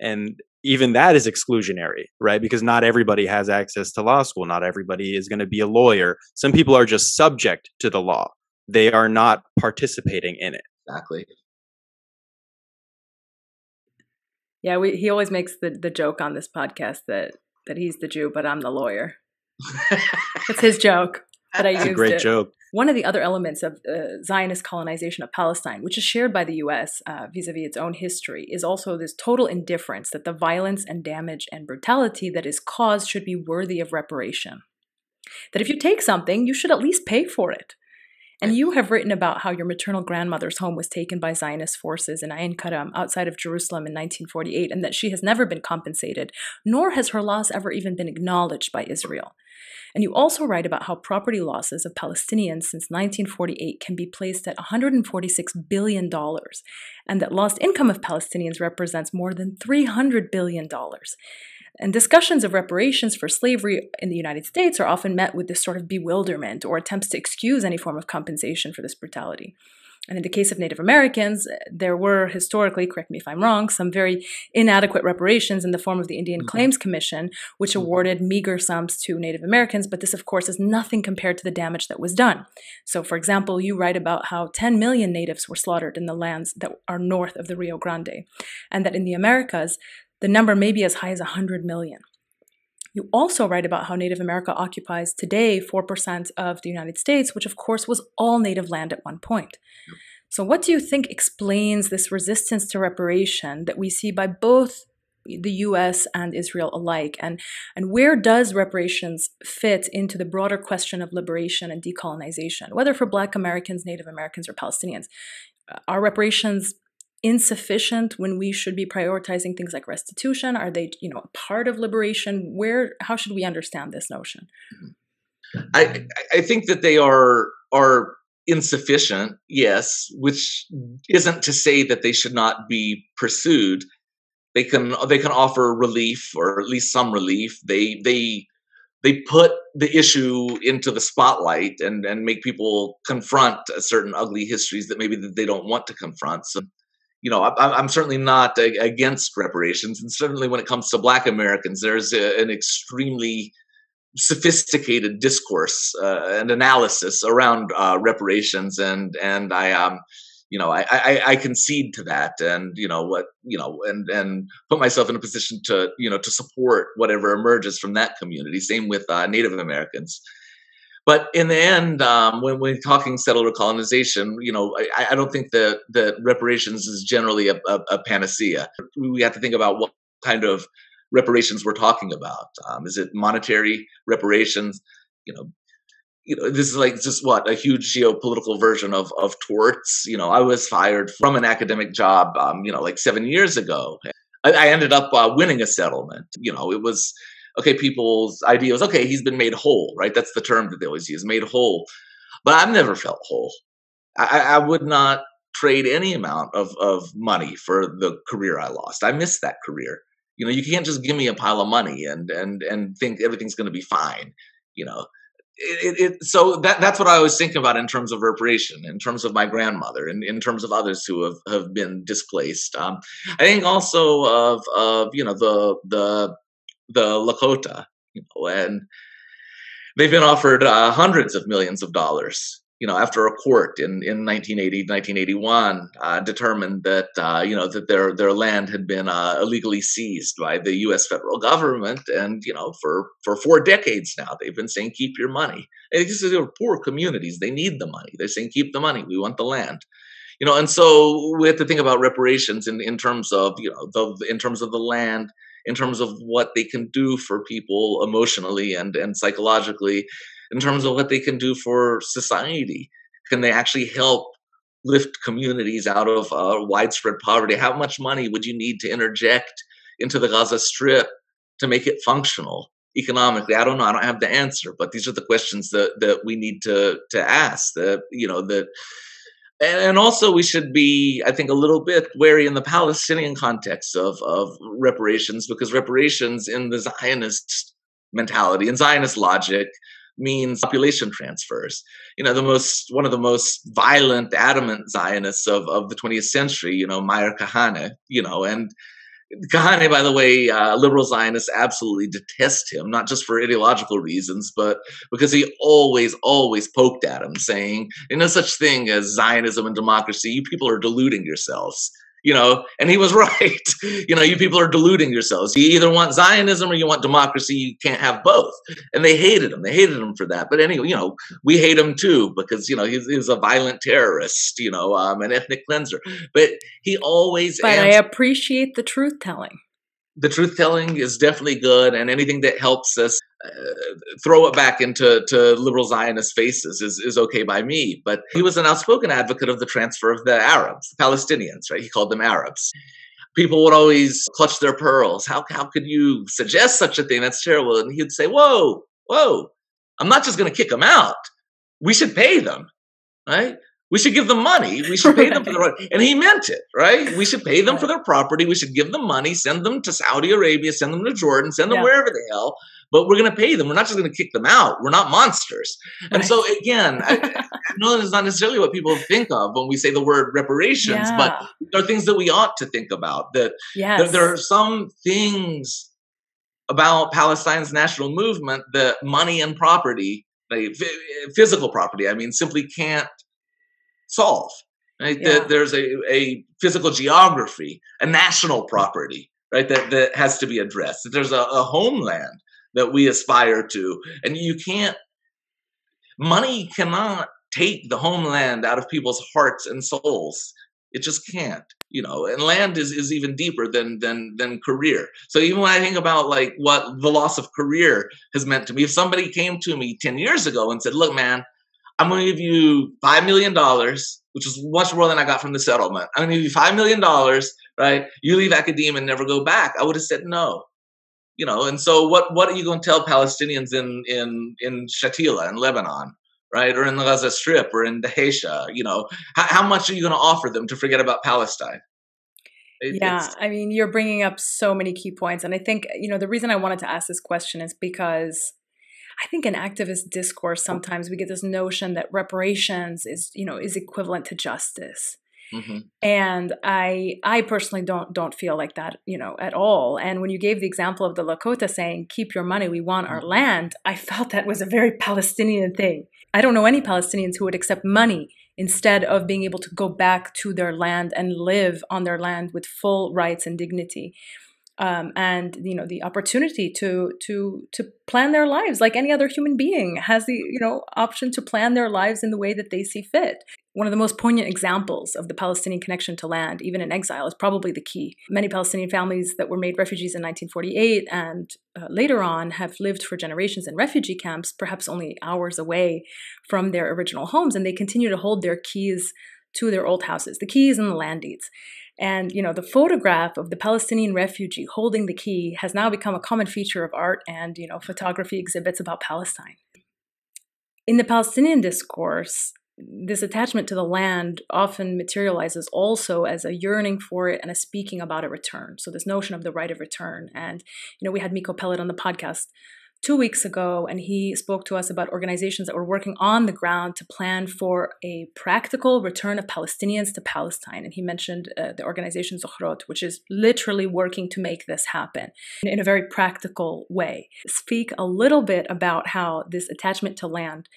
And even that is exclusionary, right? Because not everybody has access to law school. Not everybody is going to be a lawyer. Some people are just subject to the law. They are not participating in it. Exactly. Yeah, we, he always makes the, the joke on this podcast that that he's the Jew, but I'm the lawyer. It's his joke, but I It's used a great it. joke. One of the other elements of uh, Zionist colonization of Palestine, which is shared by the US vis a vis its own history, is also this total indifference that the violence and damage and brutality that is caused should be worthy of reparation. That if you take something, you should at least pay for it. And you have written about how your maternal grandmother's home was taken by Zionist forces in Ain Karam um, outside of Jerusalem in 1948, and that she has never been compensated, nor has her loss ever even been acknowledged by Israel. And you also write about how property losses of Palestinians since 1948 can be placed at $146 billion, and that lost income of Palestinians represents more than $300 billion. And discussions of reparations for slavery in the United States are often met with this sort of bewilderment or attempts to excuse any form of compensation for this brutality. And in the case of Native Americans, there were historically, correct me if I'm wrong, some very inadequate reparations in the form of the Indian mm-hmm. Claims Commission, which mm-hmm. awarded meager sums to Native Americans, but this, of course, is nothing compared to the damage that was done. So, for example, you write about how 10 million natives were slaughtered in the lands that are north of the Rio Grande, and that in the Americas, the number may be as high as 100 million. You also write about how Native America occupies today 4% of the United States, which of course was all native land at one point. So, what do you think explains this resistance to reparation that we see by both the US and Israel alike? And, and where does reparations fit into the broader question of liberation and decolonization, whether for Black Americans, Native Americans, or Palestinians? Are reparations insufficient when we should be prioritizing things like restitution? Are they you know a part of liberation? Where how should we understand this notion? Mm-hmm. I i think that they are are insufficient yes which isn't to say that they should not be pursued. They can they can offer relief or at least some relief. They they they put the issue into the spotlight and and make people confront certain ugly histories that maybe they don't want to confront. So you know, I, am certainly not against reparations, and certainly when it comes to Black Americans, there's a, an extremely sophisticated discourse uh, and analysis around uh, reparations, and and I um, you know, I, I I concede to that, and you know what, you know, and and put myself in a position to you know to support whatever emerges from that community. Same with uh, Native Americans. But in the end, um, when we're talking settler colonization, you know, I, I don't think that that reparations is generally a, a, a, panacea. We have to think about what kind of reparations we're talking about. Um, is it monetary reparations? You know, you know, this is like just what a huge geopolitical version of of torts. You know, I was fired from an academic job, um, you know, like seven years ago. I, I ended up uh, winning a settlement. You know, it was okay, people's idea was, okay, he's been made whole, right? That's the term that they always use, made whole. But I've never felt whole. I, I would not trade any amount of, of money for the career I lost. I missed that career. You know, you can't just give me a pile of money and and and think everything's going to be fine. You know, it, it, so that that's what I was thinking about in terms of reparation, in terms of my grandmother, and in terms of others who have, have been displaced. Um, I think also of of you know the the the Lakota, you know, and they've been offered uh, hundreds of millions of dollars you know, after a court in, in 1980, 1981 uh, determined that, uh, you know, that their, their land had been uh, illegally seized by the U.S. federal government. And, you know, for, for four decades now, they've been saying, keep your money. And these are poor communities. They need the money. They're saying, keep the money. We want the land. You know, and so we have to think about reparations in, in terms of, you know, the, in terms of the land, in terms of what they can do for people emotionally and, and psychologically in terms of what they can do for society. Can they actually help lift communities out of uh, widespread poverty? How much money would you need to interject into the Gaza Strip to make it functional economically? I don't know. I don't have the answer, but these are the questions that that we need to to ask. That you know that. And also, we should be, I think, a little bit wary in the Palestinian context of, of reparations, because reparations in the Zionist mentality and Zionist logic means population transfers. You know, the most one of the most violent, adamant Zionists of, of the 20th century, you know, Meir Kahane, you know, and Kahane, by the way, uh, liberal Zionists absolutely detest him, not just for ideological reasons, but because he always, always poked at him, saying, "There's no such thing as Zionism and democracy. You people are deluding yourselves." You know and he was right. You know you people are deluding yourselves. You either want zionism or you want democracy. You can't have both. And they hated him. They hated him for that. But anyway you know we hate him too because you know he's, he's a violent terrorist you know um, an ethnic cleanser. But he always but i appreciate the truth telling the truth telling is definitely good and anything that helps us uh, throw it back into to liberal Zionist faces is, is okay by me. But he was an outspoken advocate of the transfer of the Arabs, the Palestinians, right? He called them Arabs. People would always clutch their pearls. How, how could you suggest such a thing? That's terrible. And he'd say, Whoa, whoa, I'm not just going to kick them out. We should pay them, right? We should give them money. We should pay them for the and he meant it, right? We should pay them for their property. We should give them money, send them to Saudi Arabia, send them to Jordan, send them yeah. wherever the hell. But we're going to pay them. We're not just going to kick them out. We're not monsters. And right. so again, I, I know that's not necessarily what people think of when we say the word reparations, yeah. but there are things that we ought to think about. That, yes. that there are some things about Palestine's national movement that money and property, like physical property, I mean, simply can't solve. Right? Yeah. That there's a, a physical geography, a national property, right? That that has to be addressed. That there's a, a homeland that we aspire to, and you can't. Money cannot take the homeland out of people's hearts and souls. It just can't, you know. And land is, is even deeper than than than career. So even when I think about like what the loss of career has meant to me, if somebody came to me ten years ago and said, "Look, man, I'm going to give you $5 million, which is much more than I got from the settlement. I'm going to give you $5 million, right? You leave academia and never go back. I would have said no. You know, and so what, what are you going to tell Palestinians in, in, in Shatila, in Lebanon, right? Or in the Gaza Strip or in Dheisheh? You know, how, how much are you going to offer them to forget about Palestine? It, yeah, I mean, you're bringing up so many key points. And I think, you know, the reason I wanted to ask this question is because I think in activist discourse sometimes we get this notion that reparations is you know is equivalent to justice. Mm-hmm. And I I personally don't don't feel like that, you know, at all. And when you gave the example of the Lakota saying, keep your money, we want our mm-hmm. land, I felt that was a very Palestinian thing. I don't know any Palestinians who would accept money instead of being able to go back to their land and live on their land with full rights and dignity um, and you know the opportunity to to to plan their lives like any other human being has the you know option to plan their lives in the way that they see fit one of the most poignant examples of the Palestinian connection to land, even in exile, is probably the key. Many Palestinian families that were made refugees in 1948 and uh, later on have lived for generations in refugee camps, perhaps only hours away from their original homes, and they continue to hold their keys to their old houses, the keys and the land deeds. And you know, the photograph of the Palestinian refugee holding the key has now become a common feature of art and you know photography exhibits about Palestine. In the Palestinian discourse, this attachment to the land often materializes also as a yearning for it and a speaking about a return. So this notion of the right of return. And you know, we had Miko Peled on the podcast two weeks ago, and he spoke to us about organizations that were working on the ground to plan for a practical return of Palestinians to Palestine. And he mentioned uh, the organization Zochrot, which is literally working to make this happen in a very practical way. Speak a little bit about how this attachment to land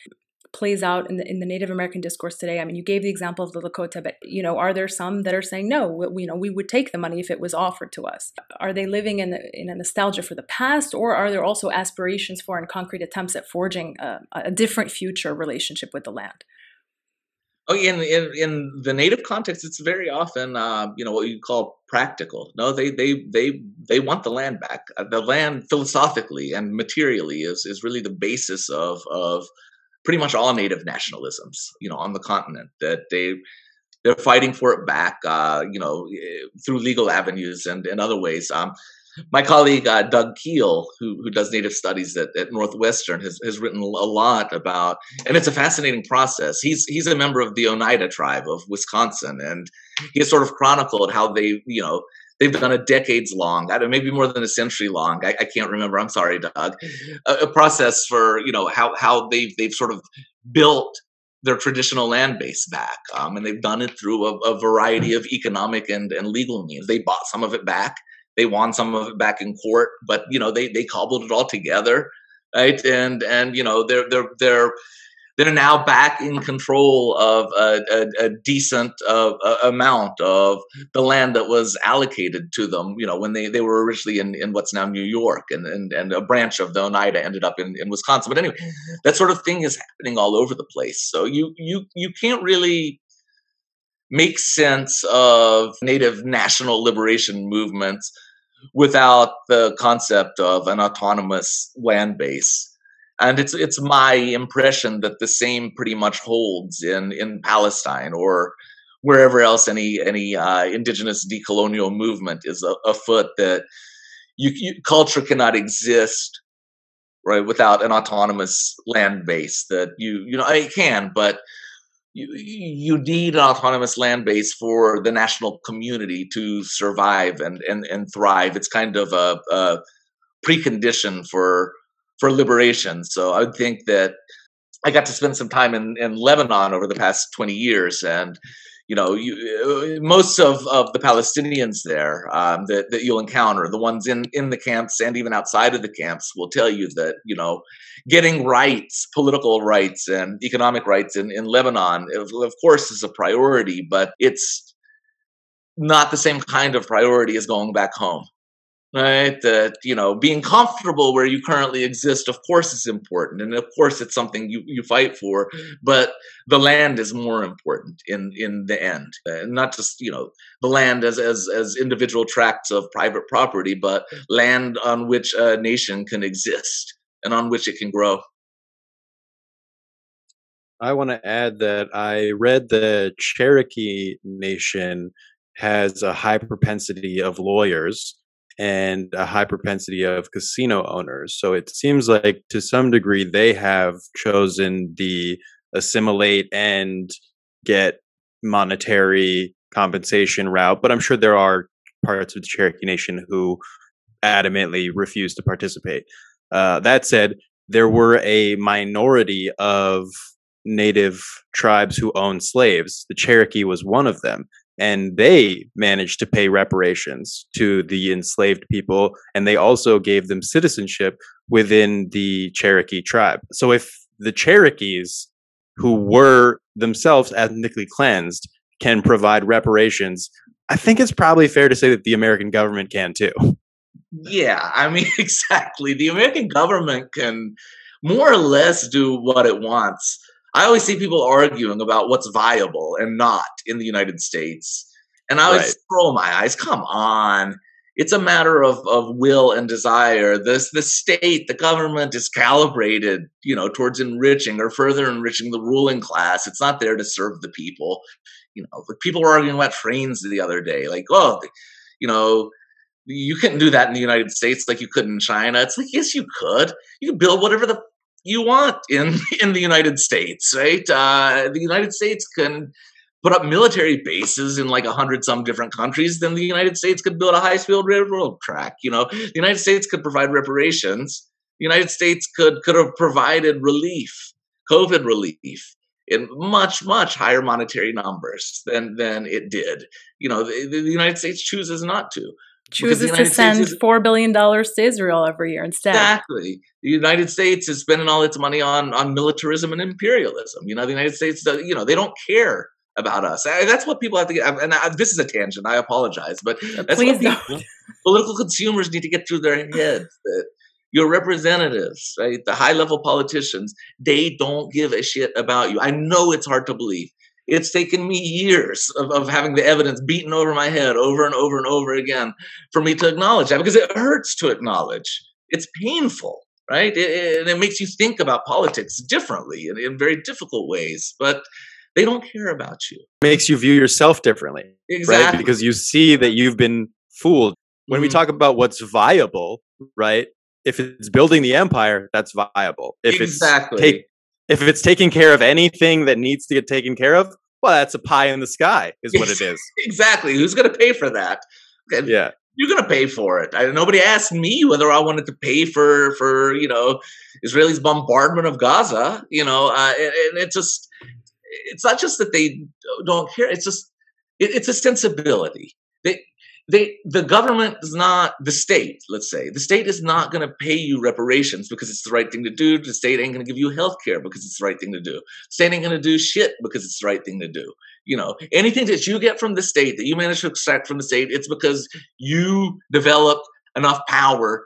plays out in the in the Native American discourse today. I mean, you gave the example of the Lakota, but you know, are there some that are saying no? We, you know, we would take the money if it was offered to us. Are they living in in a nostalgia for the past, or are there also aspirations for and concrete attempts at forging a, a different future relationship with the land? Oh, in in in the native context, it's very often uh, you know what you call practical. No, they they they they want the land back. Uh, the land philosophically and materially is is really the basis of of pretty much all native nationalisms, you know, on the continent that they they're fighting for it back, uh, you know, eh, through legal avenues and in other ways. Um, my colleague uh, Doug Kiel, who who does Native studies at, at Northwestern, has has written a lot about, and it's a fascinating process. He's he's a member of the Oneida tribe of Wisconsin, and he has sort of chronicled how they, you know, they've done a decades long, maybe more than a century long. I, I can't remember. I'm sorry, Doug. Mm-hmm. A, a, process for you know how how they've they've sort of built their traditional land base back, um, and they've done it through a, a variety of economic and and legal means. They bought some of it back. They won some of it back in court, but you know they they cobbled it all together, right? And and you know they're they're they're they're now back in control of a, a, a decent uh, amount of the land that was allocated to them. You know, when they, they were originally in, in what's now New York, and, and and a branch of the Oneida ended up in, in Wisconsin. But anyway, that sort of thing is happening all over the place. So you you you can't really make sense of Native national liberation movements without the concept of an autonomous land base and it's it's my impression that the same pretty much holds in in Palestine or wherever else any any uh, indigenous decolonial movement is afoot that you, you, culture cannot exist right without an autonomous land base that you you know it can but you, you need an autonomous land base for the national community to survive and and, and thrive. It's kind of a, a precondition for for liberation. So I would think that I got to spend some time in, in Lebanon over the past 20 years. And, you know, you, uh, most of, of the Palestinians there um, that, that you'll encounter, the ones in, in the camps and even outside of the camps, will tell you that, you know, getting rights, political rights and economic rights in, in Lebanon, of, of course, is a priority, but it's not the same kind of priority as going back home right? That you know being comfortable where you currently exist of course is important. And of course it's something you, you fight for but the land is more important in in the end. And not just you know the land as as as individual tracts of private property but land on which a nation can exist and on which it can grow. I want to add that i read the cherokee nation has a high propensity of lawyers and a high propensity of casino owners. So it seems like to some degree they have chosen the assimilate and get monetary compensation route. But I'm sure there are parts of the Cherokee Nation who adamantly refuse to participate. Uh, that said, there were a minority of native tribes who owned slaves. The Cherokee was one of them and they managed to pay reparations to the enslaved people and they also gave them citizenship within the Cherokee tribe. So if the Cherokees who were themselves ethnically cleansed can provide reparations, I think it's probably fair to say that the American government can too. Yeah, I mean exactly. The American government can more or less do what it wants I always see people arguing about what's viable and not in the United States. And I always right. roll my eyes. Come on. It's a matter of, of will and desire. This the state, the government is calibrated, you know, towards enriching or further enriching the ruling class. It's not there to serve the people. You know, the people were arguing about trains the other day, like, oh, you know, you couldn't do that in the United States like you could in China. It's like, yes, you could. You could build whatever the you want in in the United States, right? Uh, the United States can put up military bases in like a hundred some different countries. Then the United States could build a high speed railroad track. You know, the United States could provide reparations. The United States could could have provided relief, COVID relief in much much higher monetary numbers than than it did. You know, the, the United States chooses not to chooses to send is, four billion dollars to Israel every year instead. Exactly. The United States is spending all its money on on militarism and imperialism. You know, the United States, you know, they don't care about us. That's what people have to get. And I, this is a tangent. I apologize, but uh, that's Please what people, political consumers need to get through their heads. That your representatives, right, the high level politicians, they don't give a shit about you. I know it's hard to believe. It's taken me years of, of having the evidence beaten over my head over and over and over again for me to acknowledge that because it hurts to acknowledge. It's painful, right? It, and it makes you think about politics differently in, in very difficult ways. But they don't care about you. Makes you view yourself differently. Exactly. Right? Because you see that you've been fooled. When mm-hmm. we talk about what's viable, right? If it's building the empire, that's viable. If exactly. it's take, if it's taking care of anything that needs to get taken care of, well, that's a pie in the sky, is what it is. exactly. Who's going to pay for that? And yeah, you're going to pay for it. I, nobody asked me whether I wanted to pay for for you know Israelis' bombardment of Gaza. You know, uh, and, and it just it's not just that they don't care. It's just it, it's a sensibility. They they the government is not the state let's say the state is not going to pay you reparations because it's the right thing to do. The state ain't going to give you health care because it's the right thing to do. The state ain't going to do shit because it's the right thing to do. You know anything that you get from the state that you manage to extract from the state it's because you developed enough power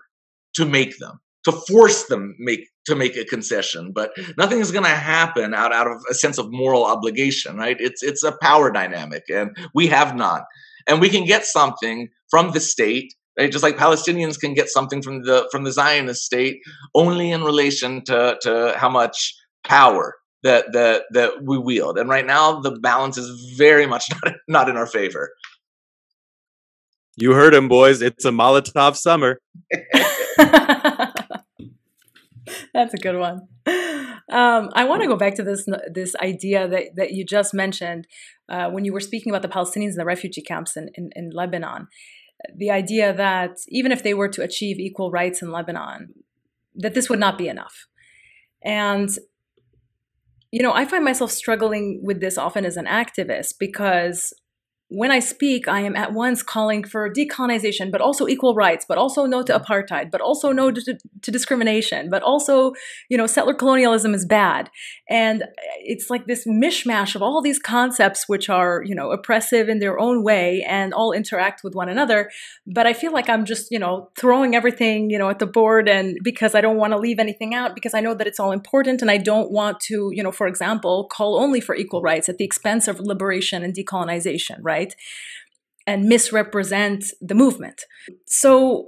to make them to force them make to make a concession. But nothing is going to happen out out of a sense of moral obligation right? It's it's a power dynamic and we have none and we can get something from the state right? just like palestinians can get something from the from the zionist state only in relation to to how much power that that that we wield. And right now the balance is very much not, not in our favor. You heard him boys. It's a molotov summer that's a good one um, I want to go back to this this idea that, that you just mentioned uh, when you were speaking about the Palestinians in the refugee camps in, in, in Lebanon. The idea that even if they were to achieve equal rights in Lebanon, that this would not be enough. And you know, I find myself struggling with this often as an activist because when I speak, I am at once calling for decolonization, but also equal rights, but also no to apartheid, but also no to, to, discrimination, but also, you know, settler colonialism is bad. And it's like this mishmash of all these concepts, which are, you know, oppressive in their own way and all interact with one another. But I feel like I'm just, you know, throwing everything, you know, at the board and because I don't want to leave anything out, because I know that it's all important and I don't want to, you know, for example, call only for equal rights at the expense of liberation and decolonization, right? Right? And misrepresent the movement. So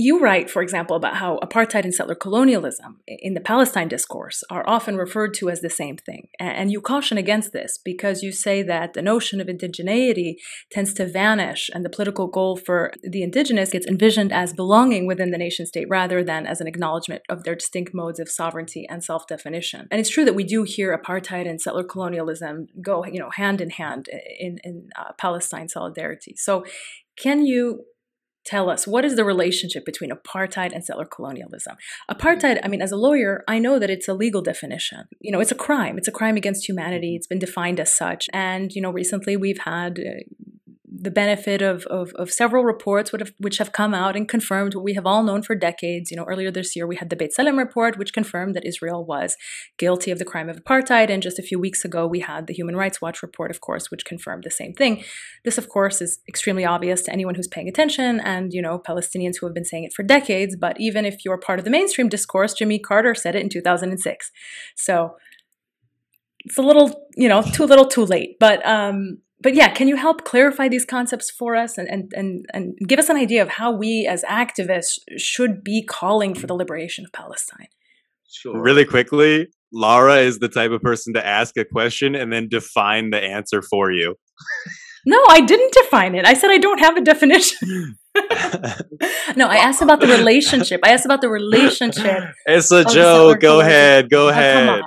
you write, for example, about how apartheid and settler colonialism in the Palestine discourse are often referred to as the same thing. And you caution against this because you say that the notion of indigeneity tends to vanish and the political goal for the indigenous gets envisioned as belonging within the nation state rather than as an acknowledgement of their distinct modes of sovereignty and self definition. And it's true that we do hear apartheid and settler colonialism go you know, hand in hand in, in uh, Palestine solidarity. So, can you tell us what is the relationship between apartheid and settler colonialism? Apartheid i mean as a lawyer i know that it's a legal definition. You know it's a crime. It's a crime against humanity. It's been defined as such. And you know recently we've had uh, the benefit of, of, of several reports have, which have come out and confirmed what we have all known for decades. You know, earlier this year we had the B'Tselem report, which confirmed that Israel was guilty of the crime of apartheid. And just a few weeks ago, we had the Human Rights Watch report, of course, which confirmed the same thing. This, of course, is extremely obvious to anyone who's paying attention and, you know, Palestinians who have been saying it for decades. But even if you're part of the mainstream discourse, Jimmy Carter said it in 2006. So it's a little, you know, too little too late. But um, but yeah, can you help clarify these concepts for us and, and, and, and give us an idea of how we as activists should be calling for the liberation of Palestine? Sure. Really quickly, Laura is the type of person to ask a question and then define the answer for you. no, I didn't define it. I said I don't have a definition. no, I asked about the relationship. I asked about the relationship. It's a oh, joke. Go ahead. Go oh, ahead.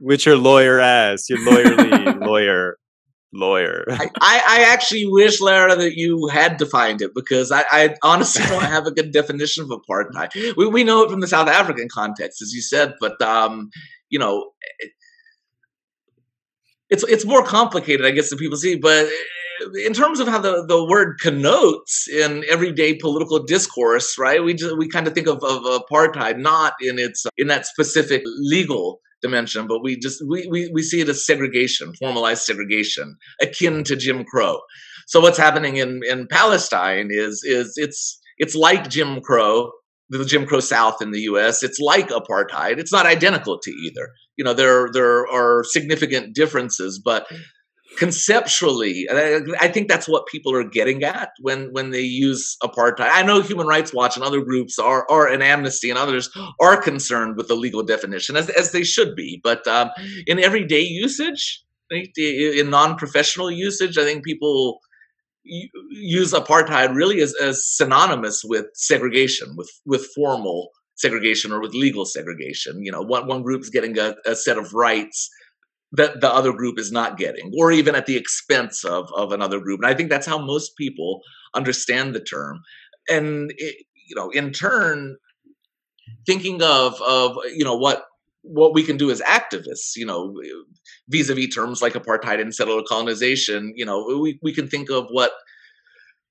With your lawyer ass, your lawyerly lawyer lawyer. I, I, actually wish, Lara, that you had defined it because I, I honestly don't have a good definition of apartheid. We, we know it from the South African context, as you said, but um, you know, it, it's it's more complicated, I guess, than people see. But in terms of how the, the word connotes in everyday political discourse, right? We just, we kind of think of, of apartheid not in its in that specific legal dimension, but we just we, we we see it as segregation, formalized segregation, akin to Jim Crow. So what's happening in in Palestine is is it's it's like Jim Crow, the Jim Crow South in the U.S. It's like apartheid. It's not identical to either. You know, there there are significant differences, but conceptually I, think that's what people are getting at when when they use apartheid. I know human rights watch and other groups are are and amnesty and others are concerned with the legal definition as, as they should be. But um, in everyday usage in non-professional usage i think people use apartheid really as, as synonymous with segregation with with formal segregation or with legal segregation. You know one, one group's getting a, a set of rights that the other group is not getting, or even at the expense of, of another group. And I think that's how most people understand the term. And it, you know, in turn, thinking of of you know what what we can do as activists, you know, vis-a-vis terms like apartheid and settler colonization, you know, we, we can think of what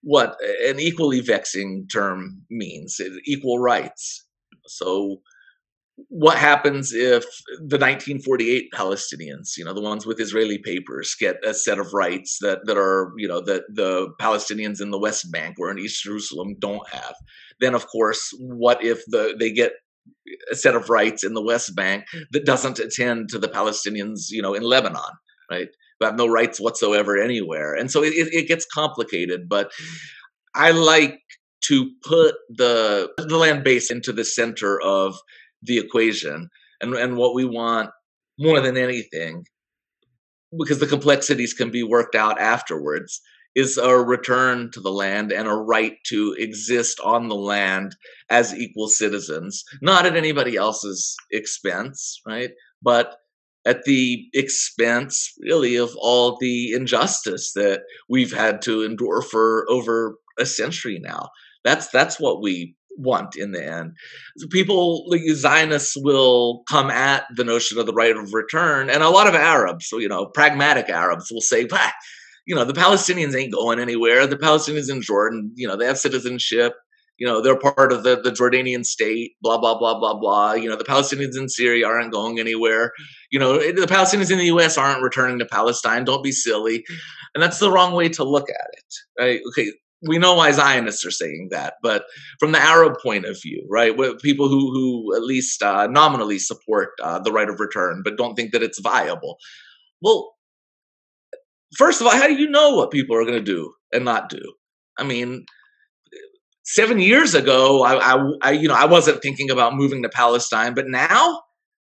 what an equally vexing term means, equal rights. So what happens if the 1948 Palestinians, you know, the ones with Israeli papers, get a set of rights that that are, you know, that the Palestinians in the West Bank or in East Jerusalem don't have? Then, of course, what if the they get a set of rights in the West Bank that doesn't attend to the Palestinians, you know, in Lebanon, right? Who have no rights whatsoever anywhere, and so it, it gets complicated. But I like to put the the land base into the center of the equation and and what we want more than anything because the complexities can be worked out afterwards is a return to the land and a right to exist on the land as equal citizens not at anybody else's expense right? But at the expense really of all the injustice that we've had to endure for over a century now. That's that's what we want in the end. People, like Zionists, will come at the notion of the right of return, and a lot of Arabs, you know, pragmatic Arabs, will say, bah, you know, the Palestinians ain't going anywhere. The Palestinians in Jordan, you know, they have citizenship. You know, they're part of the, the Jordanian state, blah, blah, blah, blah, blah. You know, the Palestinians in Syria aren't going anywhere. You know, the Palestinians in the US aren't returning to Palestine. Don't be silly. And that's the wrong way to look at it. Right? Okay, we know why Zionists are saying that, but from the Arab point of view, right? With people who who at least uh, nominally support uh, the right of return, but don't think that it's viable. Well, first of all, how do you know what people are going to do and not do? I mean, seven years ago, I, I, I, you know, I wasn't thinking about moving to Palestine, but now,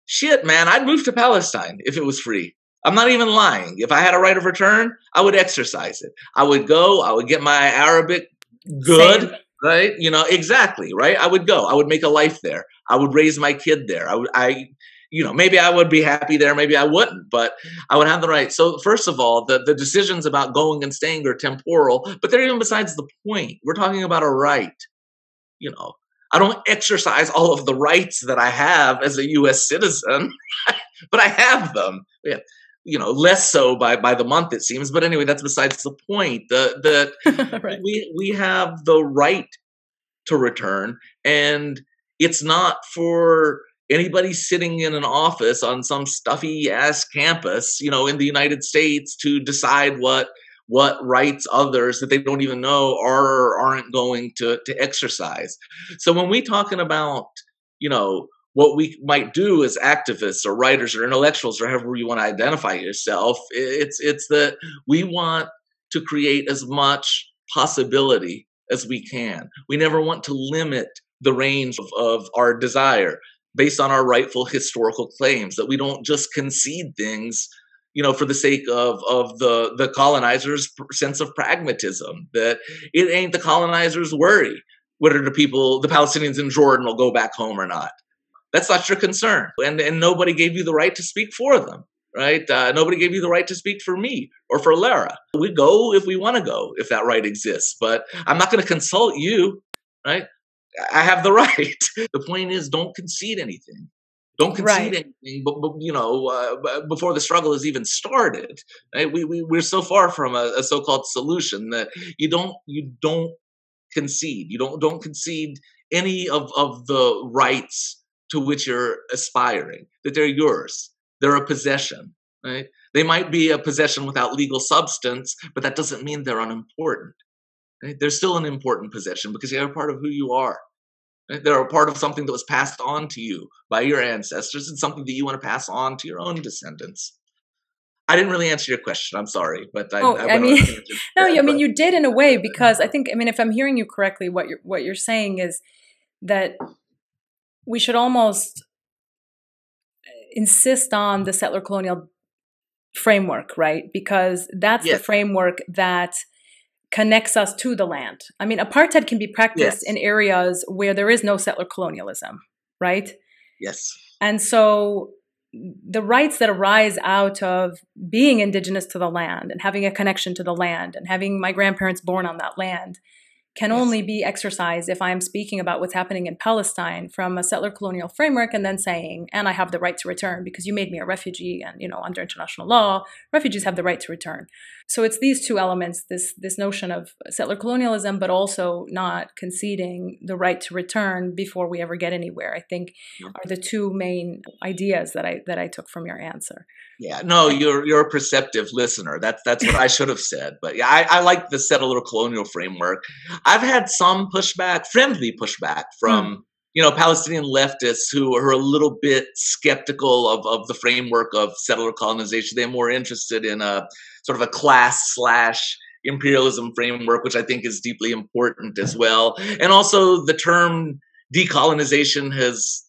shit, man, I'd move to Palestine if it was free. I'm not even lying. If I had a right of return, I would exercise it. I would go, I would get my Arabic good, Same. right? You know, exactly, right? I would go. I would make a life there. I would raise my kid there. I would I you know, maybe I would be happy there, maybe I wouldn't, but I would have the right. So, first of all, the, the decisions about going and staying are temporal, but they're even besides the point. We're talking about a right. You know, I don't exercise all of the rights that I have as a U.S. citizen, but I have them. Yeah you know less so by by the month it seems but anyway that's besides the point the the right. we we have the right to return and it's not for anybody sitting in an office on some stuffy ass campus you know in the united states to decide what what rights others that they don't even know are or aren't going to to exercise so when we talking about you know what we might do as activists or writers or intellectuals or however you want to identify yourself it's it's that we want to create as much possibility as we can we never want to limit the range of, of our desire based on our rightful historical claims that we don't just concede things you know, for the sake of of the the colonizers' sense of pragmatism. That it ain't the colonizers' worry whether the people, the Palestinians in Jordan, will go back home or not. That's not your concern, and and nobody gave you the right to speak for them. Right? Uh, nobody gave you the right to speak for me or for Lara. We go if we want to go, if that right exists. But I'm not going to consult you. Right? I have the right. the point is, don't concede anything. Don't concede right. anything, but, but you know, uh, before the struggle has even started. Right? We, we we're so far from a, a so-called solution that you don't you don't concede. You don't don't concede any of of the rights to which you're aspiring. That they're yours. They're a possession. Right? They might be a possession without legal substance, but that doesn't mean they're unimportant. Right? They're still an important possession because they're a part of who you are. They're a part of something that was passed on to you by your ancestors and something that you want to pass on to your own descendants. I didn't really answer your question. I'm sorry, but I, oh, I, I mean, no, I mean you did in a way because I think I mean if I'm hearing you correctly, what you're what you're saying is that we should almost insist on the settler colonial framework, right? Because that's yes. the framework that connects us to the land. I mean, apartheid can be practiced yes. in areas where there is no settler colonialism, right? Yes. And so the rights that arise out of being indigenous to the land and having a connection to the land and having my grandparents born on that land can yes. only be exercised if I'm speaking about what's happening in Palestine from a settler colonial framework and then saying, and I have the right to return because you made me a refugee and, you know, under international law, refugees have the right to return. So it's these two elements, this this notion of settler colonialism, but also not conceding the right to return before we ever get anywhere, I think are the two main ideas that I that I took from your answer. Yeah, no, you're you're a perceptive listener. That's that's what I should have said. But yeah, I, I like the settler colonial framework. I've had some pushback, friendly pushback from mm. you know Palestinian leftists who are a little bit skeptical of of the framework of settler colonization. They're more interested in a sort of a class slash imperialism framework, which I think is deeply important as well. And also the term decolonization has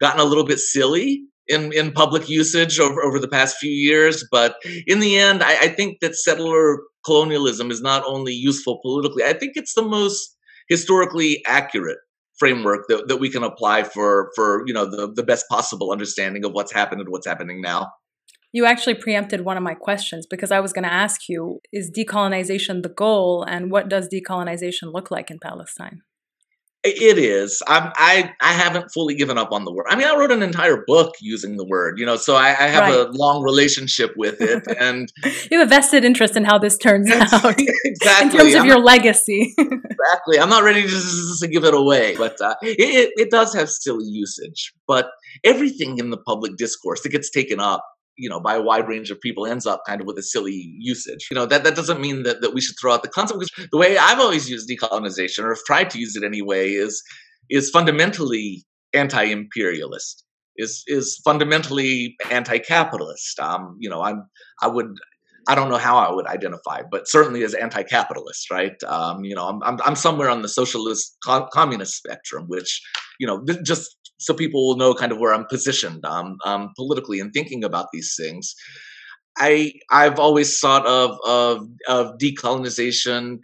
gotten a little bit silly in, in public usage over, over the past few years. But in the end, I, I think that settler colonialism is not only useful politically, I think it's the most historically accurate framework that, that we can apply for for you know the, the best possible understanding of what's happened and what's happening now. You actually preempted one of my questions because I was going to ask you is decolonization the goal and what does decolonization look like in Palestine? It is. I'm, I I haven't fully given up on the word. I mean, I wrote an entire book using the word, you know, so I, I have right. a long relationship with it, and you have a vested interest in how this turns out. exactly. In terms of I'm your not, legacy. exactly. I'm not ready to, just, to give it away, but uh, it it does have silly usage. But everything in the public discourse that gets taken up you know, by a wide range of people ends up kind of with a silly usage. You know, that, that doesn't mean that, that we should throw out the concept because the way I've always used decolonization or have tried to use it anyway is is fundamentally anti-imperialist, is is fundamentally anti-capitalist. Um, you know, I'm I would I don't know how I would identify, but certainly as anti-capitalist, right? Um, you know, I'm, I'm, I'm somewhere on the socialist co- communist spectrum, which, you know, just so people will know kind of where I'm positioned um, um, politically and thinking about these things. I I've always thought of of of decolonization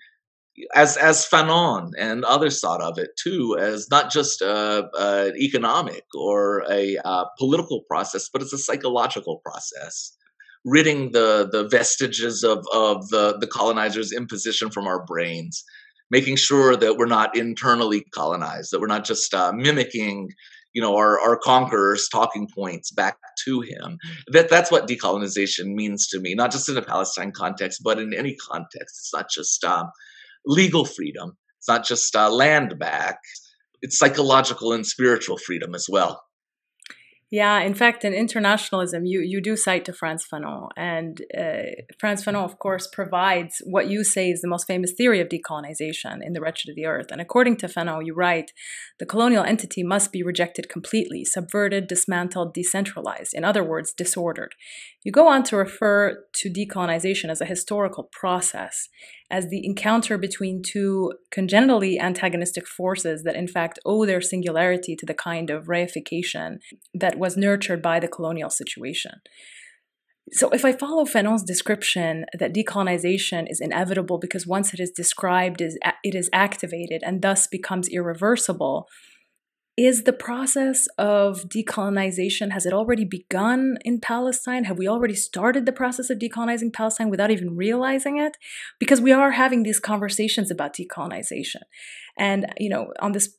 as as Fanon and others thought of it too as not just a, a economic or a uh, political process, but it's a psychological process, ridding the the vestiges of of the the colonizers' imposition from our brains, making sure that we're not internally colonized, that we're not just uh, mimicking you know our, our conquerors talking points back to him. That that's what decolonization means to me not just in a palestine context but in any context. It's not just um, legal freedom. It's not just uh, land back. It's psychological and spiritual freedom as well yeah, in fact, in internationalism, you, you do cite to Frantz Fanon. And uh, Frantz Fanon, of course, provides what you say is the most famous theory of decolonization in The Wretched of the Earth. And according to Fanon, you write the colonial entity must be rejected completely, subverted, dismantled, decentralized, in other words, disordered. You go on to refer to decolonization as a historical process, as the encounter between two congenitally antagonistic forces that, in fact, owe their singularity to the kind of reification that was nurtured by the colonial situation. So, if I follow Fanon's description that decolonization is inevitable because once it is described, it is activated and thus becomes irreversible, is the process of decolonization has it already begun in palestine? Have we already started the process of decolonizing palestine without even realizing it? Because we are having these conversations about decolonization. And you know on this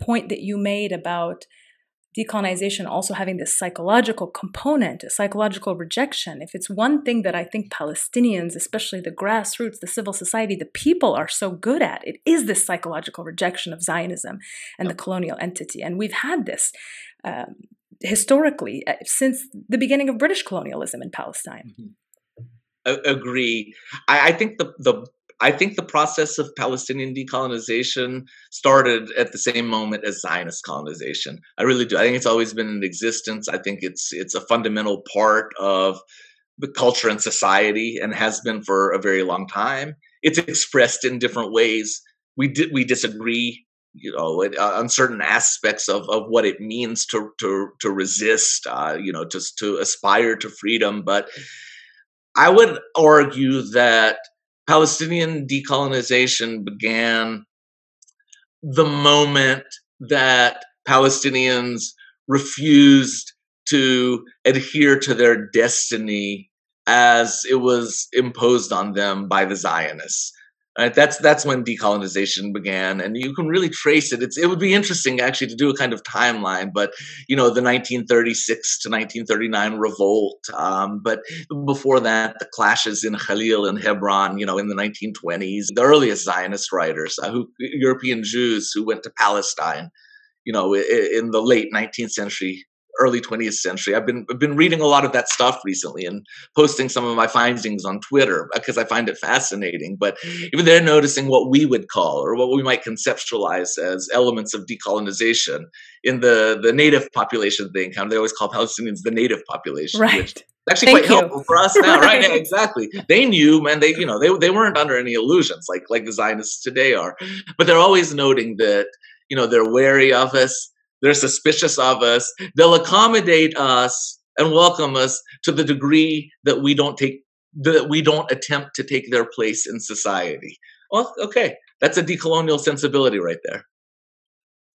point that you made about decolonization also having this psychological component, a psychological rejection. If it's one thing that I think Palestinians, especially the grassroots, the civil society, the people are so good at, it is this psychological rejection of Zionism and the colonial entity. And we've had this. Um, historically, uh, since the beginning of British colonialism in Palestine. Mm-hmm. agree. I, I, think the the I think the process of Palestinian decolonization started at the same moment as Zionist colonization. I really do. I think it's always been in existence. I think it's it's a fundamental part of the culture and society and has been for a very long time. It's expressed in different ways. We did we disagree you know uh, on certain aspects of, of what it means to to to resist uh, you know just to aspire to freedom but i would argue that Palestinian decolonization began the moment that Palestinians refused to adhere to their destiny as it was imposed on them by the Zionists. Right? That's that's when decolonization began, and you can really trace it. It's it would be interesting actually to do a kind of timeline, but you know the 1936 to 1939 revolt, um, but before that the clashes in Khalil and Hebron, you know in the 1920s, the earliest Zionist writers, uh, who European Jews who went to Palestine, you know in the late 19th century early 20th century. I've been I've been reading a lot of that stuff recently and posting some of my findings on Twitter uh, because I find it fascinating. But even they're noticing what we would call or what we might conceptualize as elements of decolonization in the the native population they encounter. They always call Palestinians the native population, right. which actually Thank quite you. helpful for us now, right? right? Yeah, exactly. They knew, man. They, you know, they they weren't under any illusions like like the Zionists today are, but they're always noting that you know they're wary of us. They're suspicious of us. They'll accommodate us and welcome us to the degree that we don't take that we don't attempt to take their place in society. Well, okay, that's a decolonial sensibility right there.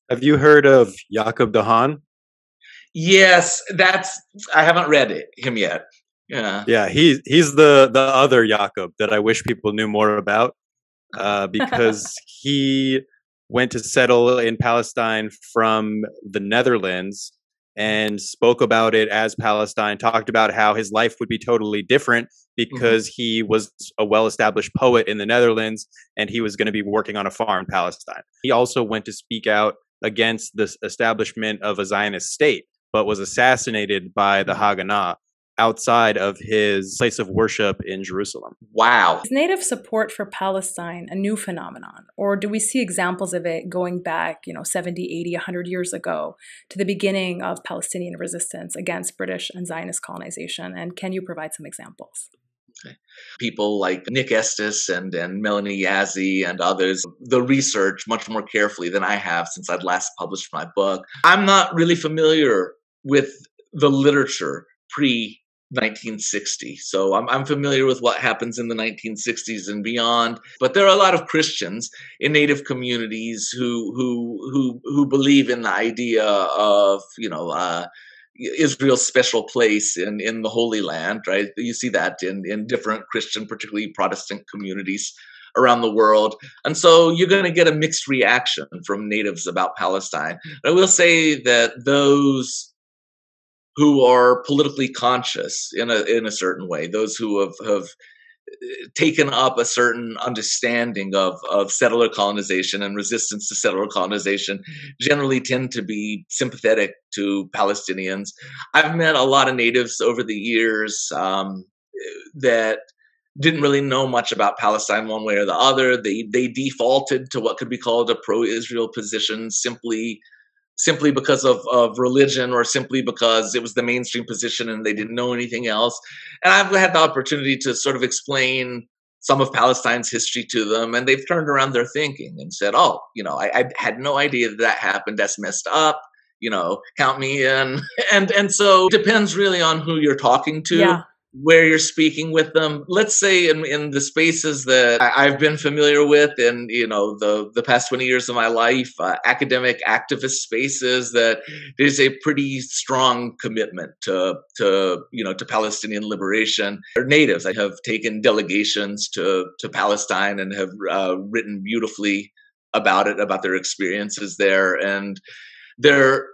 Have you heard of Jakob de Haan? Yes, that's I haven't read it him yet. Yeah. Yeah, he's he's the the other Jakob that I wish people knew more about. Uh, because he went to settle in Palestine from the Netherlands and spoke about it as Palestine, talked about how his life would be totally different mm-hmm. because mm-hmm. he was a well established poet in the Netherlands and he was going to be working on a farm in Palestine. He also went to speak out against the establishment of a Zionist state, but was assassinated by the mm-hmm. Haganah outside of his place of worship in Jerusalem. Wow. Is native support for Palestine a new phenomenon? Or do we see examples of it going back, you know, 70, 80, 100 years ago to the beginning of Palestinian resistance against British and Zionist colonization? And can you provide some examples? People like Nick Estes and, and Melanie Yazzie and others, the research much more carefully than I have since I'd last published my book. I'm not really familiar with the literature pre 1960. So I'm, I'm familiar with what happens in the 1960s and beyond. But there are a lot of Christians in Native communities who who who who believe in the idea of you know. Uh, Israel's special place in, in the Holy Land, right? You see that in, in different Christian, particularly Protestant communities around the world. And so you're going to get a mixed reaction from natives about Palestine. But I will say that those who are politically conscious in a in a certain way, those who have have uh, taken up a certain understanding of of settler colonization and resistance to settler colonization generally tend to be sympathetic to Palestinians. I've met a lot of natives over the years um, that didn't really know much about Palestine one way or the other. They they defaulted to what could be called a pro-Israel position simply simply because of, of religion or simply because it was the mainstream position and they didn't know anything else. And I've had the opportunity to sort of explain some of Palestine's history to them, and they've turned around their thinking and said, "Oh, you know, I, I had no idea that that happened. That's messed up. You know, count me in." And and so it depends really on who you're talking to. Yeah. Where you're speaking with them. Let's say in, in the spaces that I've been familiar with in you know the the past 20 years of my life, uh, academic activist spaces, that there's a pretty strong commitment to to you know to Palestinian liberation. They're natives. I have taken delegations to to Palestine and have uh, written beautifully about it, about their experiences there, and their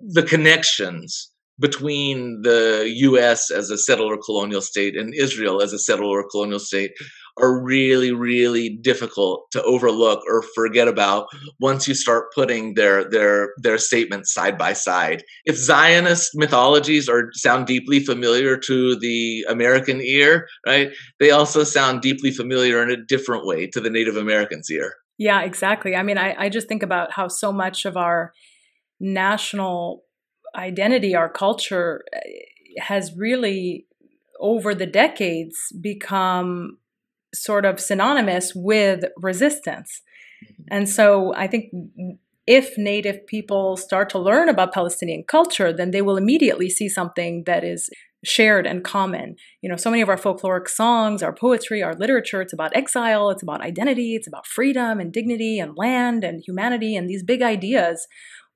the connections between the US as a settler colonial state and Israel as a settler colonial state are really, really difficult to overlook or forget about once you start putting their their their statements side by side. If Zionist mythologies are sound deeply familiar to the American ear, right, they also sound deeply familiar in a different way to the Native Americans' ear. Yeah, exactly. I mean, I, I just think about how so much of our national identity, our culture eh, has really, over the decades, become sort of synonymous with resistance. Mm-hmm. And so I think if Native people start to learn about Palestinian culture, then they will immediately see something that is shared and common. You know, so many of our folkloric songs, our poetry, our literature, it's about exile, it's about identity, it's about freedom and dignity and land and humanity and these big ideas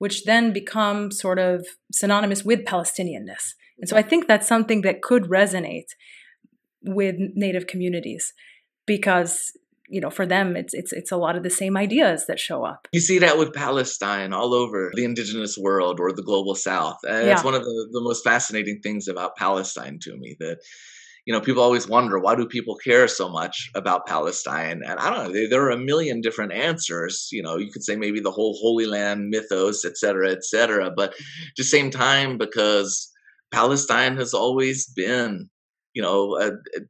which then become sort of synonymous with Palestinianness. And so I think that's something that could resonate with Native communities because you know for them it's it's it's a lot of the same ideas that show up you see that with palestine all over the indigenous world or the global south and yeah. that's one of the, the most fascinating things about palestine to me that you know, people always wonder why do people care so much about Palestine? And I don't know, there are a million different answers. You know, you could say maybe the whole Holy Land mythos, et cetera, et cetera. But at the same time, because Palestine has always been, you know, a, a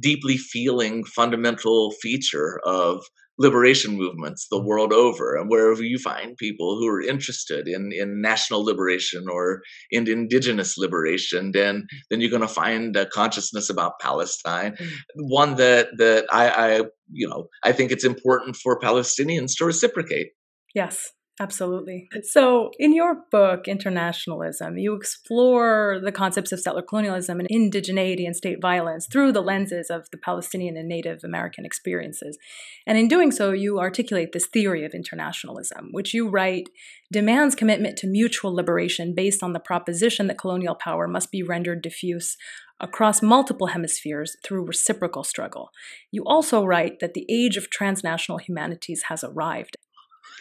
deeply feeling fundamental feature of liberation movements the world over and wherever you find people who are interested in, in national liberation or in indigenous liberation then then you're going to find a consciousness about palestine. One that that I, I you know i think it's important for palestinians to reciprocate. Yes Absolutely. So, in your book, Internationalism, you explore the concepts of settler colonialism and indigeneity and state violence through the lenses of the Palestinian and Native American experiences. And in doing so, you articulate this theory of internationalism, which you write demands commitment to mutual liberation based on the proposition that colonial power must be rendered diffuse across multiple hemispheres through reciprocal struggle. You also write that the age of transnational humanities has arrived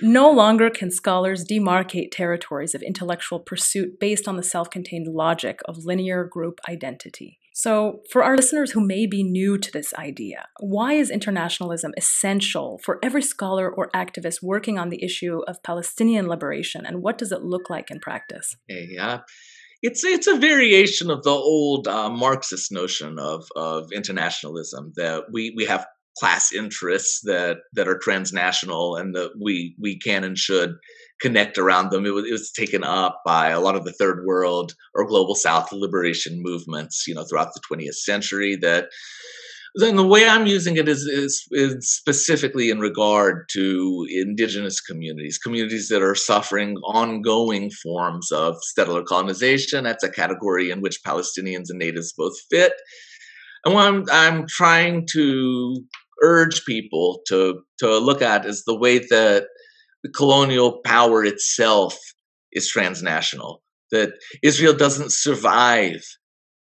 no longer can scholars demarcate territories of intellectual pursuit based on the self contained logic of linear group identity. So, for our listeners who may be new to this idea, why is internationalism essential for every scholar or activist working on the issue of Palestinian liberation, and what does it look like in practice? Yeah. It's, it's a variation of the old uh, Marxist notion of, of internationalism that we, we have class interests that that are transnational and that we we can and should connect around them. It was, it was taken up by a lot of the third world or global south liberation movements, you know, throughout the 20th century that then the way I'm using it is, is, is specifically in regard to indigenous communities, communities that are suffering ongoing forms of settler colonization. That's a category in which Palestinians and natives both fit. And what I'm, I'm trying to urge people to to look at is the way that the colonial power itself is transnational. That Israel doesn't survive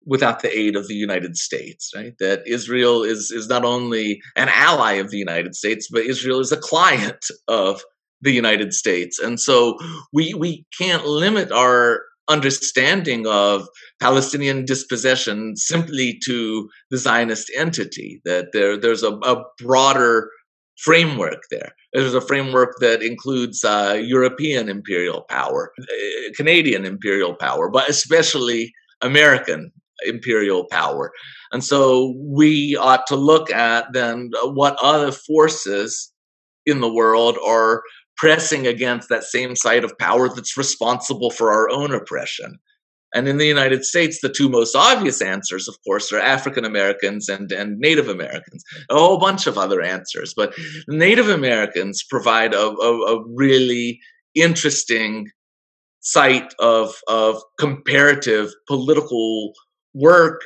without the aid of the United States, right? That Israel is is not only an ally of the United States, but Israel is a client of the United States. And so we we can't limit our understanding of Palestinian dispossession simply to the Zionist entity, that there, there's a, a broader framework there. There's a framework that includes uh, European imperial power, uh, Canadian imperial power, but especially American imperial power. And so we ought to look at then what other forces in the world are pressing against that same side of power that's responsible for our own oppression. And in the United States, the two most obvious answers, of course, are African Americans and, and Native Americans. A whole bunch of other answers. But Native Americans provide a, a, a really interesting site of, of comparative political work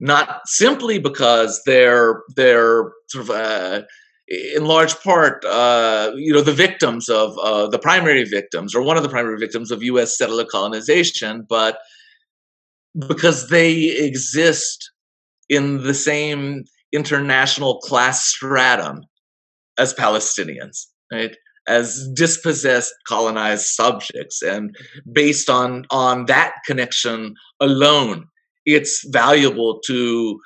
not simply because they're they're sort of uh, in large part, uh, you know, the victims of uh, the primary victims or one of the primary victims of U.S. settler colonization, but because they exist in the same international class stratum as Palestinians, right? As dispossessed colonized subjects, and based on on that connection alone, it's valuable to